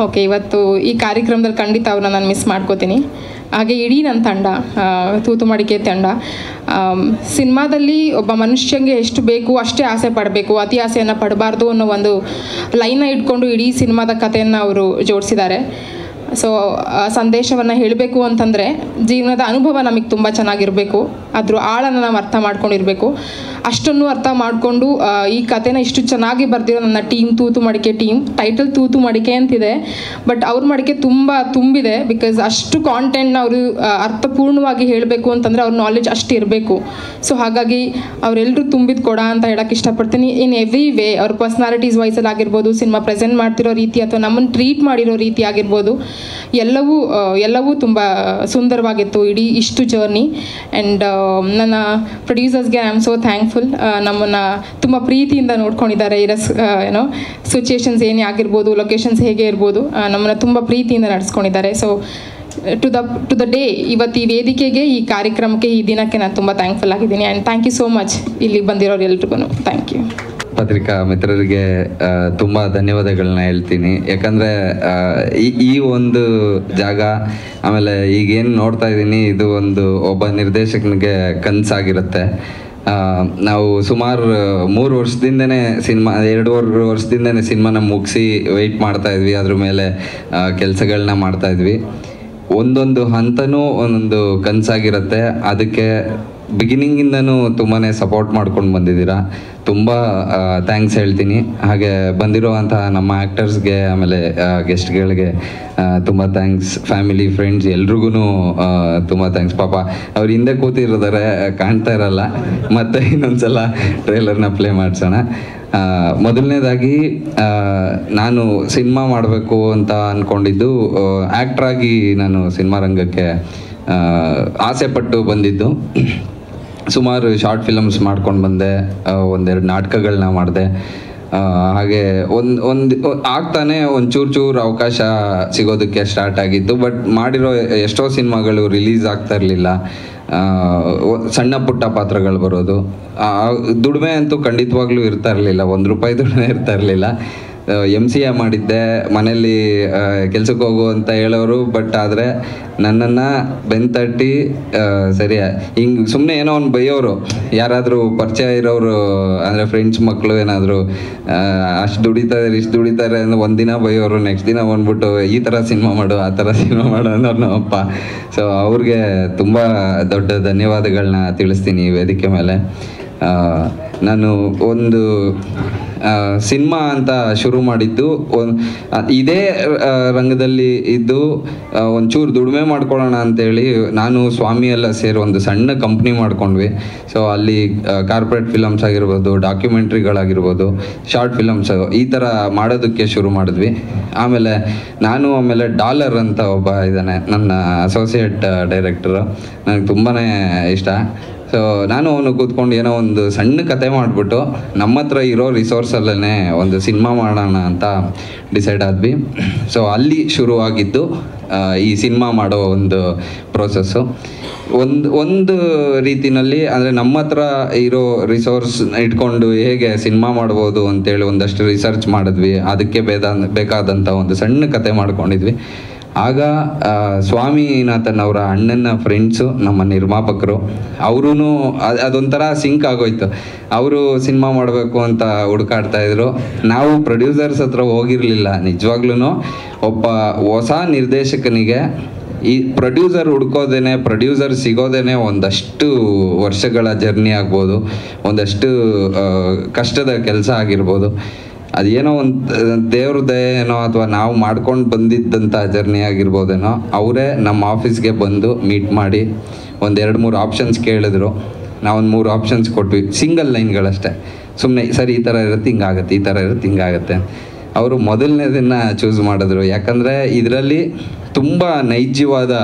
ಓಕೆ ಇವತ್ತು ಈ ಕಾರ್ಯಕ್ರಮದಲ್ಲಿ ಖಂಡಿತ ಅವ್ರನ್ನ ನಾನು ಮಿಸ್ ಮಾಡ್ಕೋತೀನಿ. ಹಾಗೆ ಇಡೀ ನನ್ನ ತಂಡ ತೂತು ಮಡಿಕೆ ತಂಡ. ಸಿನಿಮಾದಲ್ಲಿ ಒಬ್ಬ ಮನುಷ್ಯಂಗೆ ಎಷ್ಟು ಬೇಕು ಅಷ್ಟೇ ಆಸೆ ಪಡಬೇಕು, ಅತಿ ಆಸೆಯನ್ನು ಪಡಬಾರ್ದು ಅನ್ನೋ ಒಂದು ಲೈನ್ನ ಇಟ್ಕೊಂಡು ಇಡೀ ಸಿನಿಮಾದ ಕಥೆಯನ್ನು ಅವರು ಜೋಡಿಸಿದ್ದಾರೆ. ಸೊ ಸಂದೇಶವನ್ನು ಹೇಳಬೇಕು ಅಂತಂದರೆ, ಜೀವನದ ಅನುಭವ ನಮಗೆ ತುಂಬ ಚೆನ್ನಾಗಿರಬೇಕು. ಅದ್ರ ಆಳನ್ನು ನಾವು ಅರ್ಥ ಮಾಡ್ಕೊಂಡಿರಬೇಕು. ಅಷ್ಟನ್ನು ಅರ್ಥ ಮಾಡಿಕೊಂಡು ಈ ಕಥೆನ ಇಷ್ಟು ಚೆನ್ನಾಗಿ ಬರ್ದಿರೋ ನನ್ನ ಟೀಮ್ ತೂತು ಮಡಿಕೆ ಟೀಮ್ ಟೈಟಲ್ ತೂತು ಮಡಿಕೆ ಅಂತಿದೆ. ಬಟ್ ಅವ್ರ ಮಡಿಕೆ ತುಂಬ ತುಂಬಿದೆ ಬಿಕಾಸ್ ಅಷ್ಟು ಕಾಂಟೆಂಟ್ನ ಅವರು ಅರ್ಥಪೂರ್ಣವಾಗಿ ಹೇಳಬೇಕು ಅಂತಂದರೆ ಅವ್ರ ನಾಲೆಜ್ ಅಷ್ಟು ಇರಬೇಕು. ಸೊ ಹಾಗಾಗಿ ಅವರೆಲ್ಲರೂ ತುಂಬಿದ ಕೊಡ ಅಂತ ಹೇಳಕ್ಕೆ ಇಷ್ಟಪಡ್ತೀನಿ. ಇನ್ ಎವ್ರಿ ವೇ ಅವ್ರ ಪರ್ಸ್ನಾಲಿಟೀಸ್ ವೈಸಲ್ಲಿ ಆಗಿರ್ಬೋದು ಸಿನಿಮಾ ಪ್ರೆಸೆಂಟ್ ಮಾಡ್ತಿರೋ ರೀತಿ ಅಥವಾ ನಮ್ಮನ್ನು ಟ್ರೀಟ್ ಮಾಡಿರೋ ರೀತಿ ಆಗಿರ್ಬೋದು, ಎಲ್ಲವೂ ಎಲ್ಲವೂ ತುಂಬ ಸುಂದರವಾಗಿತ್ತು. ಇಡೀ ಇಷ್ಟು ಜರ್ನಿ ಆ್ಯಂಡ್ ನನ್ನ ಪ್ರೊಡ್ಯೂಸರ್ಸ್ಗೆ ಐ ಆಮ್ ಸೋ ಥ್ಯಾಂಕ್ಫುಲ್ ನಮ್ಮನ್ನು ತುಂಬ ಪ್ರೀತಿಯಿಂದ ನೋಡ್ಕೊಂಡಿದ್ದಾರೆ. ಇರಸ್ ಏನೋ ಸಿಚುಯೇಷನ್ಸ್ ಏನೇ ಆಗಿರ್ಬೋದು ಲೊಕೇಶನ್ಸ್ ಹೇಗೆ ಇರ್ಬೋದು ನಮ್ಮನ್ನು ತುಂಬ ಪ್ರೀತಿಯಿಂದ ನಡೆಸ್ಕೊಂಡಿದ್ದಾರೆ. So to the to the day ಇವತ್ತು ಈ ವೇದಿಕೆಗೆ, ಈ ಕಾರ್ಯಕ್ರಮಕ್ಕೆ, ಈ ದಿನಕ್ಕೆ ನಾನು ತುಂಬ ಥ್ಯಾಂಕ್ಫುಲ್ ಆಗಿದ್ದೀನಿ. And thank you so much ಇಲ್ಲಿ ಬಂದಿರೋರು ಎಲ್ರಿಗೂ. ಥ್ಯಾಂಕ್ ಯು ಪತ್ರಿಕಾ ಮಿತ್ರರಿಗೆ ತುಂಬ ಧನ್ಯವಾದಗಳನ್ನ ಹೇಳ್ತೀನಿ. ಯಾಕಂದರೆ ಈ ಈ ಒಂದು ಜಾಗ, ಆಮೇಲೆ ಈಗೇನು ನೋಡ್ತಾ ಇದ್ದೀನಿ ಇದು ಒಂದು ಒಬ್ಬ ನಿರ್ದೇಶಕನಿಗೆ ಕನಸಾಗಿರುತ್ತೆ. ನಾವು ಸುಮಾರು ಮೂರು ವರ್ಷದಿಂದನೇ ಸಿನಿಮಾ, ಎರಡೂವರೆ ವರ್ಷದಿಂದನೇ ಸಿನಿಮಾನ ಮುಗಿಸಿ ವೆಯ್ಟ್ ಮಾಡ್ತಾ ಇದ್ವಿ. ಅದ್ರ ಮೇಲೆ ಕೆಲಸಗಳನ್ನ ಮಾಡ್ತಾ ಇದ್ವಿ. ಒಂದೊಂದು ಹಂತನೂ ಒಂದೊಂದು ಕನಸಾಗಿರುತ್ತೆ. ಅದಕ್ಕೆ ಬಿಗಿನಿಂಗಿಂದನೂ ತುಂಬಾ ಸಪೋರ್ಟ್ ಮಾಡ್ಕೊಂಡು ಬಂದಿದ್ದೀರಾ? ತುಂಬ ಥ್ಯಾಂಕ್ಸ್ ಹೇಳ್ತೀನಿ. ಹಾಗೆ ಬಂದಿರುವಂತಹ ನಮ್ಮ ಆ್ಯಕ್ಟರ್ಸ್ಗೆ ಆಮೇಲೆ ಗೆಸ್ಟ್ಗಳಿಗೆ ತುಂಬ ಥ್ಯಾಂಕ್ಸ್ ಫ್ಯಾಮಿಲಿ ಫ್ರೆಂಡ್ಸ್ ಎಲ್ರಿಗೂ ತುಂಬ ಥ್ಯಾಂಕ್ಸ್ ಪಾಪ, ಅವ್ರು ಹಿಂದೆ ಕೂತಿರೋದಾರೆ, ಕಾಣ್ತಾ ಇರಲ್ಲ. ಮತ್ತೆ ಇನ್ನೊಂದ್ಸಲ ಟ್ರೇಲರ್ನ ಪ್ಲೇ ಮಾಡಿಸೋಣ. ಮೊದಲನೇದಾಗಿ ನಾನು ಸಿನಿಮಾ ಮಾಡಬೇಕು ಅಂತ ಅಂದ್ಕೊಂಡಿದ್ದು ಆ್ಯಕ್ಟ್ರಾಗಿ ನಾನು ಸಿನಿಮಾ ರಂಗಕ್ಕೆ ಆಸೆ ಪಟ್ಟು ಬಂದಿದ್ದು. ಸುಮಾರು ಶಾರ್ಟ್ ಫಿಲಮ್ಸ್ ಮಾಡ್ಕೊಂಡು ಬಂದೆ ಒಂದೆರಡು ನಾಟಕಗಳನ್ನ ಮಾಡಿದೆ. ಹಾಗೆ ಒಂದು ಒಂದು ಆಗ್ತಾನೆ ಒಂದು ಚೂರು ಚೂರು ಅವಕಾಶ ಸಿಗೋದಕ್ಕೆ ಸ್ಟಾರ್ಟ್ ಆಗಿತ್ತು ಬಟ್ ಮಾಡಿರೋ ಎಷ್ಟೋ ಸಿನಿಮಾಗಳು ರಿಲೀಸ್ ಆಗ್ತಾ ಇರಲಿಲ್ಲ. ಸಣ್ಣ ಪುಟ್ಟ ಪಾತ್ರಗಳು ಬರೋದು. ದುಡಿಮೆ ಅಂತೂ ಖಂಡಿತವಾಗ್ಲೂ ಇರ್ತಾ ಇರಲಿಲ್ಲ, ಒಂದು ರೂಪಾಯಿ ದುಡಿಮೆ ಇರ್ತಾ ಇರಲಿಲ್ಲ. ಎಂ ಸಿ ಎ ಮಾಡಿದ್ದೆ ಮನೇಲಿ ಕೆಲ್ಸಕ್ಕೆ ಹೋಗು ಅಂತ ಹೇಳೋರು ಬಟ್ ಆದರೆ ನನ್ನನ್ನು ಬೆನ್ ತಟ್ಟಿ ಸರಿ ಹಿಂಗೆ ಸುಮ್ಮನೆ ಏನೋ ಒಂದು ಬೈಯೋರು. ಯಾರಾದರೂ ಪರಿಚಯ ಇರೋರು, ಅಂದರೆ ಫ್ರೆಂಡ್ಸ್ ಮಕ್ಕಳು ಏನಾದರೂ ಅಷ್ಟು ದುಡಿತಾರೆ, ಇಷ್ಟು ದುಡಿತಾರೆ ಅಂದ್ರೆ ಒಂದಿನ ಬೈಯೋರು ನೆಕ್ಸ್ಟ್ ದಿನ ಬಂದ್ಬಿಟ್ಟು ಈ ಥರ ಸಿನಿಮಾ ಮಾಡು, ಆ ಥರ ಸಿನಿಮಾ ಮಾಡು ಅನ್ನೋರು ನಮ್ಮಪ್ಪ ಸೊ ಅವ್ರಿಗೆ ತುಂಬ ದೊಡ್ಡ ಧನ್ಯವಾದಗಳನ್ನ ತಿಳಿಸ್ತೀನಿ ವೇದಿಕೆ ಮೇಲೆ. ನಾನು ಒಂದು ಸಿನಿಮಾ ಅಂತ ಶುರು ಮಾಡಿದ್ದು ಇದೇ ರಂಗದಲ್ಲಿ ಇದ್ದು ಒಂಚೂರು ದುಡಿಮೆ ಮಾಡ್ಕೊಳ್ಳೋಣ ಅಂತೇಳಿ ನಾನು, ಸ್ವಾಮಿ ಎಲ್ಲ ಸೇರಿ ಒಂದು ಸಣ್ಣ ಕಂಪ್ನಿ ಮಾಡ್ಕೊಂಡ್ವಿ. ಸೊ ಅಲ್ಲಿ ಕಾರ್ಪೊರೇಟ್ ಫಿಲಮ್ಸ್ ಆಗಿರ್ಬೋದು ಡಾಕ್ಯುಮೆಂಟ್ರಿಗಳಾಗಿರ್ಬೋದು ಶಾರ್ಟ್ ಫಿಲಮ್ಸ್ ಈ ಥರ ಮಾಡೋದಕ್ಕೆ ಶುರು ಮಾಡಿದ್ವಿ. ಆಮೇಲೆ ನಾನು ಆಮೇಲೆ ಡಾಲರ್ ಅಂತ ಒಬ್ಬ ಇದ್ದಾನೆ, ನನ್ನ ಅಸೋಸಿಯೇಟ್ ಡೈರೆಕ್ಟರು ನನಗೆ ತುಂಬಾ ಇಷ್ಟ. ಸೊ ನಾನು ಅವನು ಕೂತ್ಕೊಂಡು ಏನೋ ಒಂದು ಸಣ್ಣ ಕತೆ ಮಾಡಿಬಿಟ್ಟು ನಮ್ಮ ಹತ್ರ ಇರೋ ರಿಸೋರ್ಸಲ್ಲೇ ಒಂದು ಸಿನಿಮಾ ಮಾಡೋಣ ಅಂತ ಡಿಸೈಡ್ ಆದ್ವಿ. ಸೊ ಅಲ್ಲಿ ಶುರುವಾಗಿದ್ದು ಈ ಸಿನಿಮಾ ಮಾಡೋ ಒಂದು ಪ್ರೋಸೆಸ್ಸು ಒಂದು ಒಂದು ರೀತಿನಲ್ಲಿ ಅಂದರೆ ನಮ್ಮ ಹತ್ರ ಇರೋ ರಿಸೋರ್ಸ್ ಇಟ್ಕೊಂಡು ಹೇಗೆ ಸಿನಿಮಾ ಮಾಡ್ಬೋದು ಅಂತೇಳಿ ಒಂದಷ್ಟು ರಿಸರ್ಚ್ ಮಾಡಿದ್ವಿ. ಅದಕ್ಕೆ ಬೇದ ಬೇಕಾದಂಥ ಒಂದು ಸಣ್ಣ ಕತೆ ಮಾಡ್ಕೊಂಡಿದ್ವಿ. ಆಗ ಸ್ವಾಮಿನಾಥನ್ ಅವರ ಅಣ್ಣನ ಫ್ರೆಂಡ್ಸು ನಮ್ಮ ನಿರ್ಮಾಪಕರು ಅವರೂ ಅದೊಂಥರ ಸಿಂಕ್ ಆಗೋಯ್ತು. ಅವರು ಸಿನಿಮಾ ಮಾಡಬೇಕು ಅಂತ ಹುಡುಕಾಡ್ತಾ ಇದ್ರು. ನಾವು ಪ್ರೊಡ್ಯೂಸರ್ಸ್ ಹತ್ರ ಹೋಗಿರಲಿಲ್ಲ. ನಿಜವಾಗ್ಲೂ ಒಬ್ಬ ಹೊಸ ನಿರ್ದೇಶಕನಿಗೆ ಈ ಪ್ರೊಡ್ಯೂಸರ್ ಹುಡ್ಕೋದೇನೆ ಪ್ರೊಡ್ಯೂಸರ್ ಸಿಗೋದೇನೆ ಒಂದಷ್ಟು ವರ್ಷಗಳ ಜರ್ನಿ ಆಗ್ಬೋದು. ಒಂದಷ್ಟು ಕಷ್ಟದ ಕೆಲಸ ಆಗಿರ್ಬೋದು. ಅದೇನೋ ಒಂದು, ದೇವ್ರ ದಯೆನೋ ಅಥವಾ ನಾವು ಮಾಡ್ಕೊಂಡು ಬಂದಿದ್ದಂಥ ಜರ್ನಿ ಆಗಿರ್ಬೋದೇನೋ, ಅವರೇ ನಮ್ಮ ಆಫೀಸ್ಗೆ ಬಂದು ಮೀಟ್ ಮಾಡಿ ಒಂದು ಎರಡು ಮೂರು ಆಪ್ಷನ್ಸ್ ಕೇಳಿದ್ರು. ನಾವೊಂದು ಮೂರು ಆಪ್ಷನ್ಸ್ ಕೊಟ್ವಿ. ಸಿಂಗಲ್ ಲೈನ್ಗಳಷ್ಟೇ ಸುಮ್ಮನೆ ಸರಿ, ಈ ಥರ ಇರುತ್ತೆ ಹಿಂಗಾಗತ್ತೆ ಈ ಥರ ಇರುತ್ತೆ ಹಿಂಗಾಗತ್ತೆ ಅವರು ಮೊದಲನೇದನ್ನ ಚೂಸ್ ಮಾಡಿದ್ರು. ಯಾಕಂದರೆ ಇದರಲ್ಲಿ ತುಂಬ ನೈಜವಾದ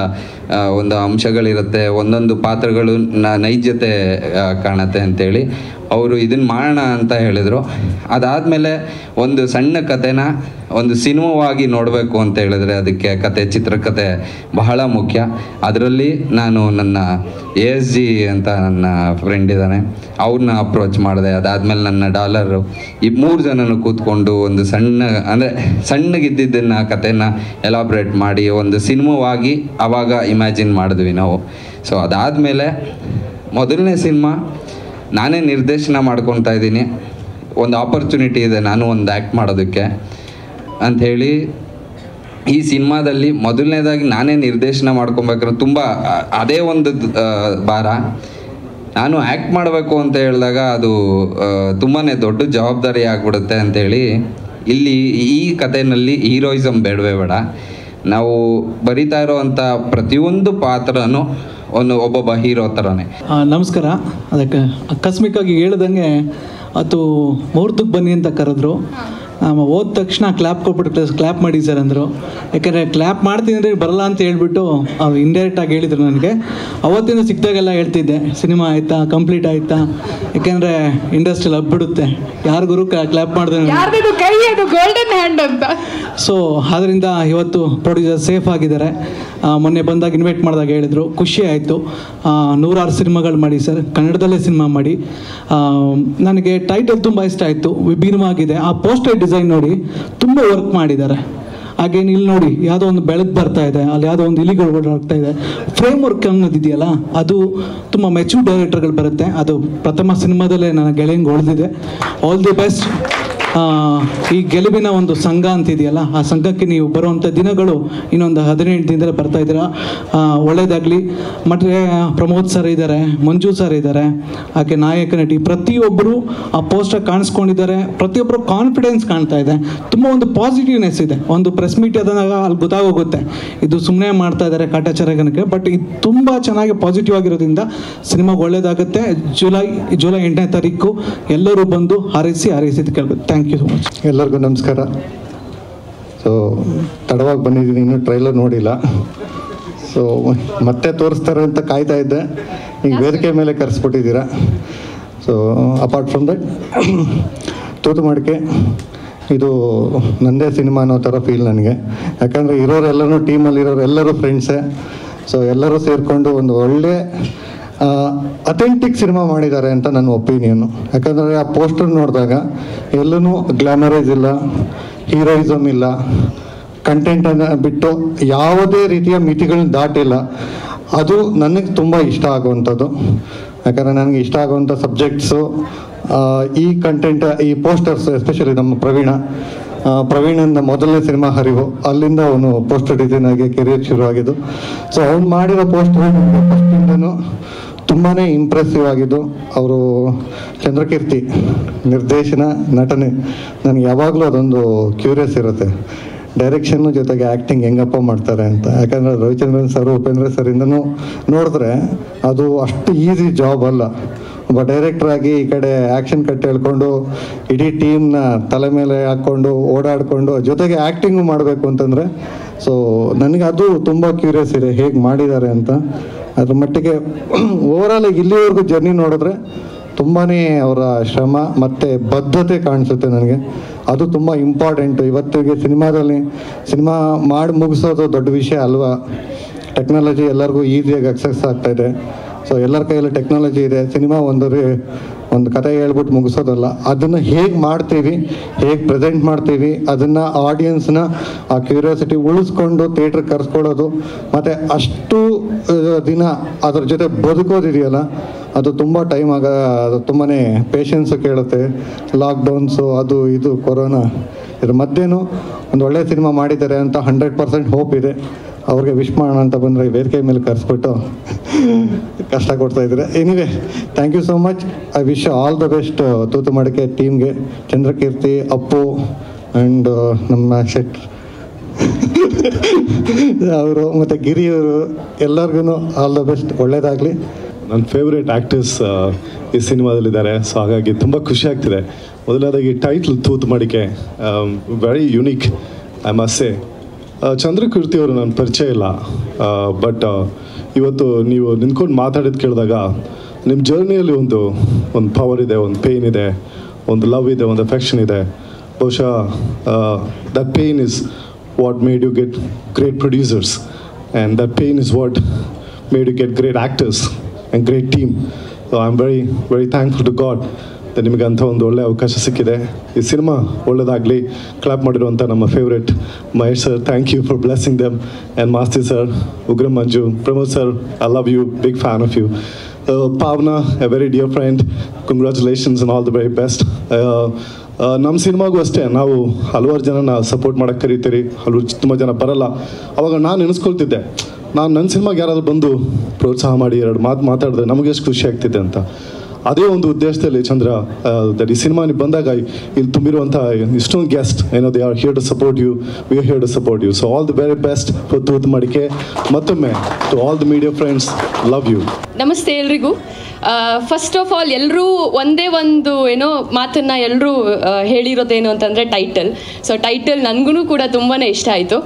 ಒಂದು ಅಂಶಗಳಿರುತ್ತೆ. ಒಂದೊಂದು ಪಾತ್ರಗಳು ನೈಜತೆ ಕಾಣತ್ತೆ ಅಂತೇಳಿ ಅವರು ಇದನ್ನು ಮಾಡೋಣ ಅಂತ ಹೇಳಿದರು. ಅದಾದಮೇಲೆ ಒಂದು ಸಣ್ಣ ಕಥೆನ ಒಂದು ಸಿನಿಮಾವಾಗಿ ನೋಡಬೇಕು ಅಂತ ಹೇಳಿದ್ರೆ ಅದಕ್ಕೆ ಕತೆ ಚಿತ್ರಕಥೆ ಬಹಳ ಮುಖ್ಯ. ಅದರಲ್ಲಿ ನಾನು ನನ್ನ ಎ ಎಸ್ ಜಿ ಅಂತ ನನ್ನ ಫ್ರೆಂಡ್ ಇದ್ದಾನೆ. ಅವ್ರನ್ನ ಅಪ್ರೋಚ್ ಮಾಡಿದೆ. ಅದಾದಮೇಲೆ ನನ್ನ ಡಾಲರು. ಈ ಮೂರು ಜನನು ಕೂತ್ಕೊಂಡು ಒಂದು ಸಣ್ಣ, ಅಂದರೆ ಸಣ್ಣಗಿದ್ದಿದ್ದನ್ನು ಕಥೆನ ಎಲಾಬ್ರೇಟ್ ಮಾಡಿ ಒಂದು ಸಿನಿಮಾವಾಗಿ ಆವಾಗ ಇಮ್ಯಾಜಿನ್ ಮಾಡಿದ್ವಿ ನಾವು. ಸೊ ಅದಾದಮೇಲೆ ಮೊದಲನೇ ಸಿನಿಮಾ ನಾನೇ ನಿರ್ದೇಶನ ಮಾಡ್ಕೊತಾ ಇದ್ದೀನಿ. ಒಂದು ಆಪರ್ಚುನಿಟಿ ಇದೆ ನಾನು ಒಂದು ಆ್ಯಕ್ಟ್ ಮಾಡೋದಕ್ಕೆ ಅಂಥೇಳಿ ಈ ಸಿನಿಮಾದಲ್ಲಿ ಮೊದಲನೇದಾಗಿ ನಾನೇ ನಿರ್ದೇಶನ ಮಾಡ್ಕೊಬೇಕಂದ್ರೆ ತುಂಬ ಅದೇ ಒಂದು ಭಾರ. ನಾನು ಆ್ಯಕ್ಟ್ ಮಾಡಬೇಕು ಅಂತ ಹೇಳಿದಾಗ ಅದು ತುಂಬಾ ದೊಡ್ಡ ಜವಾಬ್ದಾರಿ ಆಗ್ಬಿಡುತ್ತೆ ಅಂಥೇಳಿ ಇಲ್ಲಿ ಈ ಕಥೆನಲ್ಲಿ ಹೀರೋಯಿಸಮ್ ಬೇಡವೇ ಬೇಡ. ನಾವು ಬರಿತಾ ಇರೋವಂಥ ಪ್ರತಿಯೊಂದು ಪಾತ್ರನು ಒಂದು ಒಬ್ಬೊಬ್ಬ ಹೀರೋ ತರನೇ. ನಮಸ್ಕಾರ. ಅದಕ್ಕೆ ಆಕಸ್ಮಿಕವಾಗಿ ಹೇಳ್ದಂಗೆ ಅದು ಮುಹೂರ್ತಕ್ಕೆ ಬನ್ನಿ ಅಂತ ಕರೆದ್ರು. ಹೋದ ತಕ್ಷಣ ಕ್ಲ್ಯಾಪ್ ಕೊಟ್ಬಿಟ್ಟು ಕ್ಲ್ಯಾಪ್ ಮಾಡಿ ಸರ್ ಅಂದರು. ಯಾಕಂದರೆ ಕ್ಲ್ಯಾಪ್ ಮಾಡ್ತೀನಿ ಅಂದರೆ ಬರಲ್ಲ ಅಂತ ಹೇಳ್ಬಿಟ್ಟು ಅವ್ರು ಇಂಡೈರೆಕ್ಟಾಗಿ ಹೇಳಿದರು ನನಗೆ. ಅವತ್ತಿಂದ ಸಿಕ್ಕಿದಾಗೆಲ್ಲ ಹೇಳ್ತಿದ್ದೆ. ಸಿನಿಮಾ ಆಯಿತಾ? ಕಂಪ್ಲೀಟ್ ಆಯಿತಾ? ಯಾಕೆಂದರೆ ಇಂಡಸ್ಟ್ರಿಯಲ್ಲಿ ಹಬ್ಬಿಡುತ್ತೆ. ಯಾರಿಗೂ ಕ್ಲ್ಯಾಪ್ ಮಾಡಿದ್ರೆ ಸೊ ಆದ್ದರಿಂದ ಇವತ್ತು ಪ್ರೊಡ್ಯೂಸರ್ ಸೇಫ್ ಆಗಿದ್ದಾರೆ. ಮೊನ್ನೆ ಬಂದಾಗ ಇನ್ವೈಟ್ ಮಾಡಿದಾಗ ಹೇಳಿದರು. ಖುಷಿ ಆಯಿತು. ನೂರಾರು ಸಿನಿಮಾಗಳು ಮಾಡಿ ಸರ್ ಕನ್ನಡದಲ್ಲೇ ಸಿನಿಮಾ ಮಾಡಿ. ನನಗೆ ಟೈಟಲ್ ತುಂಬ ಇಷ್ಟ ಆಯಿತು. ವಿಭಿನ್ನವಾಗಿದೆ. ಆ ಪೋಸ್ಟರ್ ಡಿಸೈನ್ ನೋಡಿ ತುಂಬ ವರ್ಕ್ ಮಾಡಿದ್ದಾರೆ. ಹಾಗೇನು ಇಲ್ಲಿ ನೋಡಿ, ಯಾವುದೋ ಒಂದು ಬೆಳಕು ಬರ್ತಾ ಇದೆ, ಅಲ್ಲಿ ಯಾವುದೋ ಒಂದು ಇಲಿಗಳು ಓಡಾಡ್ತಾ ಇದೆ. ಫ್ರೇಮ್ ವರ್ಕ್ ಅನ್ನೋದಿದೆಯಲ್ಲ ಅದು ತುಂಬ ಮೆಚೂರ್ ಡೈರೆಕ್ಟರ್ಗಳು ಬರುತ್ತೆ. ಅದು ಪ್ರಥಮ ಸಿನಿಮಾದಲ್ಲೇ ನನ್ನ ಗೆಳೆಯಂಗೆ ಹೊಳೆದಿದೆ ಆಲ್ ದಿ ಬೆಸ್ಟ್ ಈ ಗೆಲುವಿನ ಒಂದು ಸಂಘ ಅಂತಿದೆಯಲ್ಲ, ಆ ಸಂಘಕ್ಕೆ ನೀವು ಬರುವಂಥ ದಿನಗಳು ಇನ್ನೊಂದು ಹದಿನೆಂಟು ದಿನದಲ್ಲಿ ಬರ್ತಾ ಇದ್ದೀರಾ. ಒಳ್ಳೇದಾಗಲಿ. ಮತ್ತು, ಪ್ರಮೋದ್ ಸರ್ ಇದ್ದಾರೆ, ಮಂಜು ಸರ್ ಇದ್ದಾರೆ, ಆಕೆ ನಾಯಕ ನಟಿ ಪ್ರತಿಯೊಬ್ಬರು ಆ ಪೋಸ್ಟರ್ ಕಾಣಿಸ್ಕೊಂಡಿದ್ದಾರೆ. ಪ್ರತಿಯೊಬ್ಬರು ಕಾನ್ಫಿಡೆನ್ಸ್ ಕಾಣ್ತಾ ಇದೆ. ತುಂಬ ಒಂದು ಪಾಸಿಟಿವ್ನೆಸ್ ಇದೆ. ಒಂದು ಪ್ರೆಸ್ ಮೀಟ್ ಆದಾಗ ಅಲ್ಲಿ ಗೊತ್ತಾಗೋಗುತ್ತೆ. ಇದು ಸುಮ್ಮನೆ ಮಾಡ್ತಾ ಇದ್ದಾರೆ ಕಾಟಾಚಾರಗನಕ್ಕೆ ಬಟ್ ಇದು ತುಂಬ ಚೆನ್ನಾಗಿ ಪಾಸಿಟಿವ್ ಆಗಿರೋದ್ರಿಂದ ಸಿನಿಮಾಗೆ ಒಳ್ಳೇದಾಗುತ್ತೆ. ಜುಲೈ ಜುಲೈ ಎಂಟನೇ ತಾರೀಕು ಎಲ್ಲರೂ ಬಂದು ಹಾರೈಸಿ ಹಾರೈಸಿದ್ದು ಕೇಳ್ಬೇಕು ಥ್ಯಾಂಕ್ ಯು ಸೊ ಮಚ್ ಎಲ್ಲರಿಗೂ ನಮಸ್ಕಾರ. ಸೊ ತಡವಾಗಿ ಬಂದಿದ್ದೀನಿ ಇನ್ನೂ ಟ್ರೈಲರ್ ನೋಡಿಲ್ಲ. ಸೊ ಮತ್ತೆ ತೋರಿಸ್ತಾರೆ ಅಂತ ಕಾಯ್ತಾ ಇದ್ದೆ. ಈಗ ವೇದಿಕೆ ಮೇಲೆ ಕರೆಸ್ಬಿಟ್ಟಿದ್ದೀರಾ? So apart from that Thoothu Madike ಇದು ನಂದೇ ಸಿನಿಮಾ ಅನ್ನೋ ಥರ ಫೀಲ್ ನನಗೆ. ಯಾಕಂದರೆ ಇರೋರೆಲ್ಲರೂ ಟೀಮಲ್ಲಿ ಇರೋರು ಎಲ್ಲರೂ ಫ್ರೆಂಡ್ಸೇ ಸೊ ಎಲ್ಲರೂ ಸೇರಿಕೊಂಡು ಒಂದು ಒಳ್ಳೆ ಅಥೆಂಟಿಕ್ ಸಿನಿಮಾ ಮಾಡಿದ್ದಾರೆ ಅಂತ ನನ್ನ ಒಪಿನಿಯನ್ನು ಯಾಕಂದರೆ ಆ ಪೋಸ್ಟರ್ ನೋಡಿದಾಗ ಎಲ್ಲೂ ಗ್ಲಾಮರೈಸ್ ಇಲ್ಲ ಹೀರೋಯಿಸಮ್ ಇಲ್ಲ ಕಂಟೆಂಟನ್ನು ಬಿಟ್ಟು ಯಾವುದೇ ರೀತಿಯ ಮಿತಿಗಳನ್ನ ದಾಟಿಲ್ಲ. ಅದು ನನಗೆ ತುಂಬ ಇಷ್ಟ ಆಗುವಂಥದ್ದು. ಯಾಕಂದರೆ ನನಗೆ ಇಷ್ಟ ಆಗುವಂಥ ಸಬ್ಜೆಕ್ಟ್ಸು ಈ ಕಂಟೆಂಟ್ ಈ ಪೋಸ್ಟರ್ಸ್ ಎಸ್ಪೆಷಲಿ ನಮ್ಮ ಪ್ರವೀಣ ಪ್ರವೀಣನ ಮೊದಲನೇ ಸಿನಿಮಾ ಹರಿವು, ಅಲ್ಲಿಂದ ಅವನು ಪೋಸ್ಟರ್ ಡಿಸೈನ್ ಆಗಿ ಕೆರಿಯರ್ ಶುರು ಆಗಿದ್ದು ಸೊ ಅವ್ನು ಮಾಡಿರೋ ಪೋಸ್ಟರ್ ಫಸ್ಟಿಂದನೂ ತುಂಬಾ ಇಂಪ್ರೆಸಿವ್ ಆಗಿದ್ದು ಅವರು ಚಂದ್ರಕೀರ್ತಿ ನಿರ್ದೇಶನ, ನಟನೆ. ನನಗೆ ಯಾವಾಗಲೂ ಅದೊಂದು ಕ್ಯೂರಿಯಸ್ ಇರುತ್ತೆ. ಡೈರೆಕ್ಷನ್ನು ಜೊತೆಗೆ ಆ್ಯಕ್ಟಿಂಗ್ ಹೆಂಗಪ್ಪ ಮಾಡ್ತಾರೆ ಅಂತ. ಯಾಕಂದರೆ ರವಿಚಂದ್ರನ್ ಸರ್ ಉಪೇಂದ್ರ ಸರಿಂದನೂ ನೋಡಿದ್ರೆ ಅದು ಅಷ್ಟು ಈಸಿ ಜಾಬ್ ಅಲ್ಲ. ಒಬ್ಬ ಡೈರೆಕ್ಟ್ರಾಗಿ ಈ ಕಡೆ ಆ್ಯಕ್ಷನ್ ಕಟ್ ಹೇಳ್ಕೊಂಡು, ಇಡೀ ಟೀಮ್ನ ತಲೆ ಮೇಲೆ ಹಾಕ್ಕೊಂಡು, ಓಡಾಡಿಕೊಂಡು, ಜೊತೆಗೆ ಆ್ಯಕ್ಟಿಂಗು ಮಾಡಬೇಕು ಅಂತಂದರೆ ಸೊ ನನಗೆ ಅದು ತುಂಬ ಕ್ಯೂರಿಯಸ್ ಇದೆ, ಹೇಗೆ ಮಾಡಿದ್ದಾರೆ ಅಂತ. ಅದ್ರ ಮಟ್ಟಿಗೆ ಓವರಾಲ್ ಇಲ್ಲಿವರೆಗೂ ಜರ್ನಿ ನೋಡಿದ್ರೆ ತುಂಬಾ ಅವರ ಶ್ರಮ ಮತ್ತು ಬದ್ಧತೆ ಕಾಣಿಸುತ್ತೆ ನನಗೆ. ಅದು ತುಂಬ ಇಂಪಾರ್ಟೆಂಟು ಇವತ್ತಿಗೆ ಸಿನಿಮಾದಲ್ಲಿ ಸಿನಿಮಾ ಮಾಡಿ ಮುಗಿಸೋದು ದೊಡ್ಡ ವಿಷಯ ಅಲ್ವಾ? ಟೆಕ್ನಾಲಜಿ ಎಲ್ಲರಿಗೂ ಈಸಿಯಾಗಿ ಅಕ್ಸಸ್ ಆಗ್ತಾಯಿದೆ ಸೊ ಎಲ್ಲರ ಕೈಯಲ್ಲಿ ಟೆಕ್ನಾಲಜಿ ಇದೆ. ಸಿನಿಮಾ ಒಂದು ಒಂದು ಕತೆ ಹೇಳ್ಬಿಟ್ಟು ಮುಗಿಸೋದಲ್ಲ, ಅದನ್ನು ಹೇಗೆ ಮಾಡ್ತೀವಿ, ಹೇಗೆ ಪ್ರೆಸೆಂಟ್ ಮಾಡ್ತೀವಿ, ಅದನ್ನು ಆಡಿಯನ್ಸ್ನ ಆ ಕ್ಯೂರಿಯಾಸಿಟಿ ಉಳಿಸ್ಕೊಂಡು ಥಿಯೇಟ್ರಿಗೆ ಕರ್ಸ್ಕೊಳ್ಳೋದು, ಮತ್ತು ಅಷ್ಟು ದಿನ ಅದ್ರ ಜೊತೆ ಬದುಕೋದಿದೆಯಲ್ಲ, ಅದು ತುಂಬ ಟೈಮ್ ಆಗ, ಅದು ತುಂಬಾ ಪೇಷನ್ಸು ಕೇಳುತ್ತೆ. ಲಾಕ್ಡೌನ್ಸು ಅದು ಇದು, ಕೊರೋನಾ, ಇದ್ರ ಮಧ್ಯೆನೂ ಒಂದು ಒಳ್ಳೆಯ ಸಿನಿಮಾ ಮಾಡಿದ್ದಾರೆ ಅಂತ ಹಂಡ್ರೆಡ್ ಪರ್ಸೆಂಟ್ ಹೋಪ್ ಇದೆ. ಅವ್ರಿಗೆ ವಿಶ್ ಮಾಡೋಣ ಅಂತ ಬಂದರೆ ವೇದಿಕೆ ಮೇಲೆ ಕರೆಸ್ಬಿಟ್ಟು ಕಷ್ಟ ಕೊಡ್ತಾ ಇದ್ದಾರೆ anyway thank you so much I wish all the best Thoothu Madike ಟೀಮ್ಗೆ ಚಂದ್ರಕೀರ್ತಿ, ಅಪ್ಪು ಆ್ಯಂಡ್ ನಮ್ಮ ಶೆಟ್ ಅವರು ಮತ್ತು ಗಿರಿಯವರು ಎಲ್ಲರಿಗೂ ಆಲ್ ದ ಬೆಸ್ಟ್ ಒಳ್ಳೇದಾಗಲಿ. ನನ್ನ ಫೇವ್ರೇಟ್ ಆ್ಯಕ್ಟರ್ಸ್ ಈ ಸಿನಿಮಾದಲ್ಲಿದ್ದಾರೆ. ಸೊ ಹಾಗಾಗಿ ತುಂಬ ಖುಷಿ ಆಗ್ತಿದೆ. ಮೊದಲನೇದಾಗಿ ಟೈಟ್ಲ್ ತೂತು ಮಡಿಕೆ ವೆರಿ ಯುನೀಕ್ ಐ ಮಾರ್ ಸೆ ಚಂದ್ರಕೀರ್ತಿ ಅವರು ನನ್ನ ಪರಿಚಯ ಇಲ್ಲ. ಬಟ್ ಇವತ್ತು ನೀವು ನಿಂತ್ಕೊಂಡು ಮಾತಾಡಿದ್ದು ಕೇಳಿದಾಗ ನಿಮ್ಮ ಜರ್ನಿಯಲ್ಲಿ ಒಂದು ಒಂದು ಪವರ್ ಇದೆ, ಒಂದು ಪೇಯ್ನ್ ಇದೆ, ಒಂದು ಲವ್ ಇದೆ, ಒಂದು ಅಫೆಕ್ಷನ್ ಇದೆ. ಬಹುಶಃ that pain is what made you get great producers and that pain is what made you get great actors and great team so I am very very thankful to that ನಿಮಗೆ ಅಂಥ ಒಂದು ಒಳ್ಳೆ ಅವಕಾಶ ಸಿಕ್ಕಿದೆ. ಈ ಸಿನಿಮಾ ಒಳ್ಳೆಯದಾಗಲಿ ಕ್ಲಾಪ್ ಮಾಡಿರುವಂಥ ನಮ್ಮ favourite Mahesh sir thank you for blessing them and Masti sir Ugram Manju, Pramod sir I love you big fan of you Pavana a very dear friend congratulations on all the very best ನಮ್ಮ ಸಿನಿಮಾಗೂ ಅಷ್ಟೇ, ನಾವು ಹಲವಾರು ಜನನ ಸಪೋರ್ಟ್ ಮಾಡೋಕ್ಕೆ ಕರೀತೀರಿ. ಹಲವು ತುಂಬ ಜನ ಬರಲ್ಲ. ಅವಾಗ ನಾನು ನೆನೆಸ್ಕೊಳ್ತಿದ್ದೆ ನಾನು ನನ್ನ ಸಿನಿಮಾಗೆ ಯಾರಾದರೂ ಬಂದು ಪ್ರೋತ್ಸಾಹ ಮಾಡಿ, ಎರಡು ಮಾತು ಮಾತಾಡಿದ್ರೆ ನಮಗೆ ಎಷ್ಟು ಖುಷಿ ಆಗ್ತಿದೆ ಅಂತ. ಅದೇ ಒಂದು ಉದ್ದೇಶದಲ್ಲಿ ಚಂದ್ರ ದಟ್ ಈ ಸಿನಿಮಾ ಬಂದಾಗ ಇಲ್ಲಿ ತುಂಬಿರುವಂಥ ಇಷ್ಟೊಂದು ಗೆಸ್ಟ್ ಏನೋ they are here to support you we are here to support you so all the very best for Thoothu Madike ಮತ್ತೊಮ್ಮೆ to all the media friends love you ನಮಸ್ತೆ ಎಲ್ರಿಗೂ. ಫಸ್ಟ್ ಆಫ್ ಆಲ್ ಎಲ್ಲರೂ ಒಂದೇ ಒಂದು, ಏನೋ, ಮಾತನ್ನು ಎಲ್ಲರೂ ಹೇಳಿರೋದೇನು ಅಂತಂದರೆ ಟೈಟಲ್ ಸೊ ಟೈಟಲ್ ನನಗೂ ಕೂಡ ತುಂಬಾ ಇಷ್ಟ ಆಯಿತು.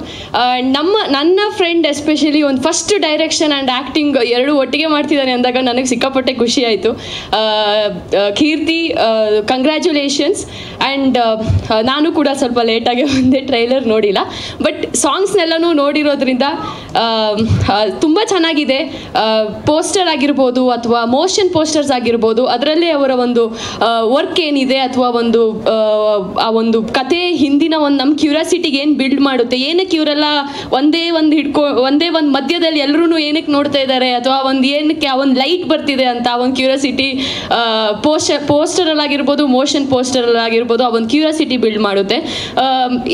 ನಮ್ಮ, ನನ್ನ ಫ್ರೆಂಡ್ ಎಸ್ಪೆಷಲಿ ಒಂದು ಫಸ್ಟ್ ಡೈರೆಕ್ಷನ್ ಆ್ಯಂಡ್ ಆ್ಯಕ್ಟಿಂಗ್ ಎರಡು ಒಟ್ಟಿಗೆ ಮಾಡ್ತಿದ್ದಾನೆ ಅಂದಾಗ ನನಗೆ ಸಿಕ್ಕಾಪಟ್ಟೆ ಖುಷಿ ಆಯಿತು. ಕೀರ್ತಿ ಕಂಗ್ರ್ಯಾಚುಲೇಷನ್ಸ್ ಆ್ಯಂಡ್ ನಾನು ಕೂಡ ಸ್ವಲ್ಪ ಲೇಟಾಗಿ ಒಂದೇ ಟ್ರೈಲರ್ ನೋಡಿಲ್ಲ. ಬಟ್ ಸಾಂಗ್ಸ್ನೆಲ್ಲನೂ ನೋಡಿರೋದ್ರಿಂದ ತುಂಬ ಚೆನ್ನಾಗಿದೆ. ಪೋಸ್ಟರ್ ಆಗಿರ್ಬೋದು ಅಥವಾ ಮೋಷನ್ ಪೋಸ್ಟರ್ಸ್ ಆಗಿರ್ಬೋದು ಅದರಲ್ಲೇ ಅವರ ಒಂದು ವರ್ಕ್ ಏನಿದೆ ಅಥವಾ ಒಂದು ಆ, ಒಂದು ಕತೆ ಹಿಂದಿನ ಒಂದು ನಮ್ಮ ಕ್ಯೂರಿಯಾಸಿಟಿಗೆ ಏನು ಬಿಲ್ಡ್ ಮಾಡುತ್ತೆ ಏನಕ್ಕೆ ಇವರೆಲ್ಲ ಒಂದೇ ಒಂದು ಹಿಡ್ಕೊ ಒಂದೇ ಒಂದು ಮಧ್ಯದಲ್ಲಿ ಎಲ್ಲರೂ ಏನಕ್ಕೆ ನೋಡ್ತಾ ಇದ್ದಾರೆ ಅಥವಾ ಒಂದು ಏನಕ್ಕೆ ಆ ಒಂದು ಲೈಟ್ ಬರ್ತಿದೆ ಅಂತ ಆ ಒಂದು ಕ್ಯೂರಿಯಾಸಿಟಿ ಪೋಸ್ಟರ್ ಪೋಸ್ಟರಲ್ಲಿ ಆಗಿರ್ಬೋದು ಮೋಷನ್ ಪೋಸ್ಟರಲ್ಲಿ ಆಗಿರ್ಬೋದು ಆ ಒಂದು ಕ್ಯೂರಿಯಾಸಿಟಿ ಬಿಲ್ಡ್ ಮಾಡುತ್ತೆ.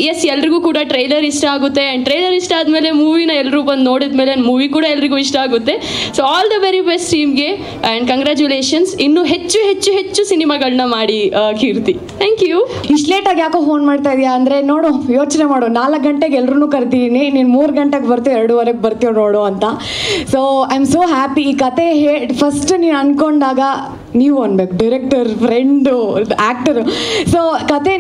ಎಸ್ ಎಲ್ರಿಗೂ ಕೂಡ ಟ್ರೈಲರ್ ಇಷ್ಟ ಆಗುತ್ತೆ ಆ್ಯಂಡ್ ಟ್ರೈಲರ್ ಇಷ್ಟ ಆದಮೇಲೆ ಮೂವಿನ ಎಲ್ಲರೂ ಬಂದು ನೋಡಿದ ಮೇಲೆ ಮೂವಿ ಕೂಡ ಎಲ್ರಿಗೂ ಇಷ್ಟ ಆಗುತ್ತೆ. So all the very best ಟೀಮ್ಗೆ ಆ್ಯಂಡ್ ಕಂಗ್ರ್ಯಾಚುಲೇಷನ್ಸ್ ಇನ್ನು ಹೆಚ್ಚು ಹೆಚ್ಚು ಹೆಚ್ಚು ಸಿನಿಮಾಗಳನ್ನ ಮಾಡಿ ಕೀರ್ತಿ. ಥ್ಯಾಂಕ್ ಯು ಇಷ್ಟು ಲೇಟಾಗಿ ಯಾಕೋ ಫೋನ್ ಮಾಡ್ತಾ ಇದೀಯಾ ಅಂದರೆ ನೋಡು, ಯೋಚನೆ ಮಾಡು. ನಾಲ್ಕು ಗಂಟೆಗೆ ಎಲ್ಲರೂ ಕರ್ತೀನಿ ನೀನು ಮೂರು ಗಂಟೆಗೆ ಬರ್ತೀವಿ ಎರಡೂವರೆಗೆ ಬರ್ತೀವಿ ನೋಡು ಅಂತ. So I am so happy ಈ ಕತೆ ಹೇ ಫಸ್ಟ್ ನೀನು ಅಂದ್ಕೊಂಡಾಗ ನೀವು ಅನ್ಬೇಕು ಡೈರೆಕ್ಟರ್ ಫ್ರೆಂಡು ಆ್ಯಕ್ಟರು ಸೊ ಕತೆ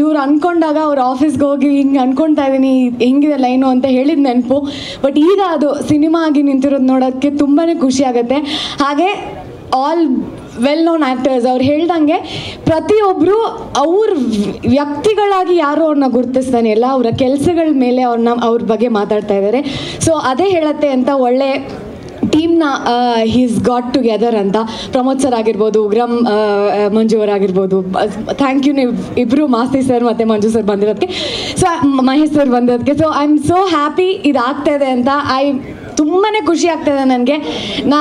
ಇವ್ರು ಅಂದ್ಕೊಂಡಾಗ ಅವ್ರ ಆಫೀಸ್ಗೆ ಹೋಗಿ ಹಿಂಗೆ ಅನ್ಕೊಳ್ತಾ ಇದ್ದೀನಿ ಹೆಂಗಿದೆ ಲೈನು ಅಂತ ಹೇಳಿದ ನೆನಪು. ಬಟ್ ಈಗ ಅದು ಸಿನಿಮಾ ಆಗಿ ನಿಂತಿರೋದು ನೋಡೋಕ್ಕೆ ತುಂಬಾ ಖುಷಿ ಆಗುತ್ತೆ. ಹಾಗೆ ಆಲ್ ವೆಲ್ ನೋನ್ ಆ್ಯಕ್ಟರ್ಸ್ ಅವ್ರು ಹೇಳ್ದಂಗೆ ಪ್ರತಿಯೊಬ್ಬರು ಅವ್ರ ವ್ಯಕ್ತಿಗಳಾಗಿ ಯಾರು ಅವ್ರನ್ನ ಗುರುತಿಸ್ತಾನೆ ಇಲ್ಲ, ಅವರ ಕೆಲಸಗಳ ಮೇಲೆ ಅವ್ರನ್ನ ಅವ್ರ ಬಗ್ಗೆ ಮಾತಾಡ್ತಾ ಇದ್ದಾರೆ ಸೊ ಅದೇ ಹೇಳತ್ತೆ ಅಂತ ಒಳ್ಳೆ ಟೀಮ್ನ ಹೀಸ್ ಗಾಟ್ ಟುಗೆದರ್ ಅಂತ. ಪ್ರಮೋದ್ ಸರ್ ಆಗಿರ್ಬೋದು, ಉಗ್ರಂ ಮಂಜು ಅವರಾಗಿರ್ಬೋದು ಥ್ಯಾಂಕ್ ಯು ನೀವು ಇಬ್ರು ಮಾಸ್ತಿ ಸರ್ ಮತ್ತು ಮಂಜು ಸರ್ ಬಂದಿರೋದಕ್ಕೆ so Mahesh sir ಬಂದಿರೋದಕ್ಕೆ so I am so happy ಇದಾಗ್ತಾ ಇದೆ ಅಂತ ಐ ತುಂಬಾ ಖುಷಿ ಆಗ್ತದೆ ನನಗೆ. ನಾ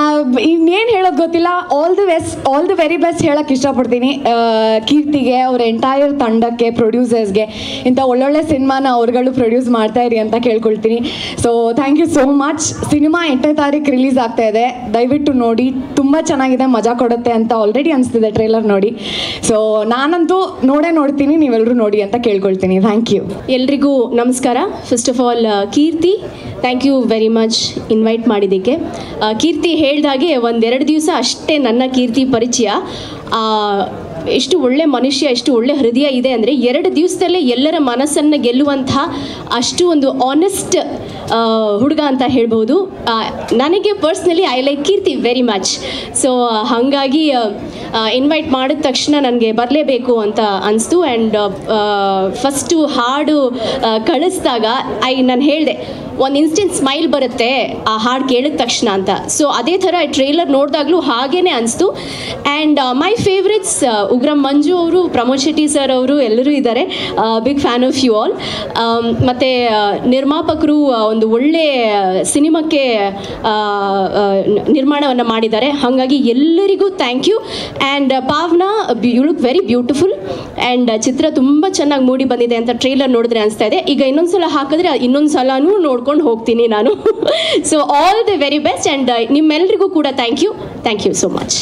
ಇನ್ನೇನು ಹೇಳೋದು ಗೊತ್ತಿಲ್ಲ. All the best all the very best ಹೇಳೋಕ್ಕೆ ಇಷ್ಟಪಡ್ತೀನಿ. ಕೀರ್ತಿಗೆ, ಅವ್ರ ಎಂಟೈರ್ ತಂಡಕ್ಕೆ ಪ್ರೊಡ್ಯೂಸರ್ಸ್ಗೆ ಇಂಥ ಒಳ್ಳೊಳ್ಳೆ ಸಿನಿಮಾನ ಅವ್ರುಗಳು ಪ್ರೊಡ್ಯೂಸ್ ಮಾಡ್ತಾ ಇರಿ ಅಂತ ಕೇಳ್ಕೊಳ್ತೀನಿ. So thank you so much cinema ಎಂಟನೇ ತಾರೀಕು ರಿಲೀಸ್ ಆಗ್ತಾ ಇದೆ. ದಯವಿಟ್ಟು ನೋಡಿ, ತುಂಬ ಚೆನ್ನಾಗಿದೆ, ಮಜಾ ಕೊಡುತ್ತೆ ಅಂತ ಆಲ್ರೆಡಿ ಅನಿಸ್ತಿದೆ ಟ್ರೇಲರ್ ನೋಡಿ. ಸೊ ನಾನಂತೂ ನೋಡೇ ನೋಡ್ತೀನಿ ನೀವೆಲ್ಲರೂ ನೋಡಿ ಅಂತ ಕೇಳ್ಕೊಳ್ತೀನಿ. ಥ್ಯಾಂಕ್ ಯು ಎಲ್ರಿಗೂ ನಮಸ್ಕಾರ. First of all Keerthi thank you very much invite ಮಾಡಿದ್ದಕ್ಕೆ. ಕೀರ್ತಿ ಹೇಳ್ದಾಗೆ ಒಂದೆರಡು ದಿವಸ ಅಷ್ಟೇ ನನ್ನ ಕೀರ್ತಿ ಪರಿಚಯ. ಎಷ್ಟು ಒಳ್ಳೆ ಮನುಷ್ಯ, ಎಷ್ಟು ಒಳ್ಳೆ ಹೃದಯ ಇದೆ ಅಂದರೆ ಎರಡು ದಿವಸದಲ್ಲೇ ಎಲ್ಲರ ಮನಸ್ಸನ್ನು ಗೆಲ್ಲುವಂತಹ ಅಷ್ಟು ಒಂದು ಆನೆಸ್ಟ್ ಹುಡುಗ ಅಂತ ಹೇಳ್ಬೋದು. ನನಗೆ personally I like Keerthi very much so ಹಾಗಾಗಿ ಇನ್ವೈಟ್ ಮಾಡಿದ ತಕ್ಷಣ ನನಗೆ ಬರಲೇಬೇಕು ಅಂತ ಅನಿಸ್ತು. ಆ್ಯಂಡ್ ಫಸ್ಟು ಹಾಡು ಕಳಿಸ್ದಾಗ, ಐ, ನಾನು ಹೇಳಿದೆ ಒಂದು ಇನ್ಸ್ಟೆಂಟ್ ಸ್ಮೈಲ್ ಬರುತ್ತೆ ಆ ಹಾಡು ಕೇಳಿದ ತಕ್ಷಣ ಅಂತ. ಸೊ ಅದೇ ಥರ ಟ್ರೇಲರ್ ನೋಡಿದಾಗಲೂ ಹಾಗೇ ಅನಿಸ್ತು. And my favourites Ugramm Manju ಅವರು, ಪ್ರಮೋದ್ ಶೆಟ್ಟಿ ಸರ್ ಅವರು ಎಲ್ಲರೂ ಇದ್ದಾರೆ. Big fan of you all ಮತ್ತು ನಿರ್ಮಾಪಕರು ಒಂದು ಒಳ್ಳೆ ಸಿನಿಮಾಕ್ಕೆ ನಿರ್ಮಾಣವನ್ನು ಮಾಡಿದ್ದಾರೆ. ಹಾಗಾಗಿ ಎಲ್ಲರಿಗೂ thank you and Pavna you look very beautiful and ಚಿತ್ರ ತುಂಬ ಚೆನ್ನಾಗಿ ಮೂಡಿ ಬಂದಿದೆ ಅಂತ ಟ್ರೇಲರ್ ನೋಡಿದ್ರೆ ಅನಿಸ್ತಾ ಇದೆ. ಈಗ ಇನ್ನೊಂದು ಸಲ ಹಾಕಿದ್ರೆ ಇನ್ನೊಂದು ಸಲನೂ ನೋಡ್ಕೊಂಡು ಹೋಗ್ತೀನಿ ನಾನು. So all the very best and ನಿಮ್ಮೆಲ್ಲರಿಗೂ ಕೂಡ thank you thank you so much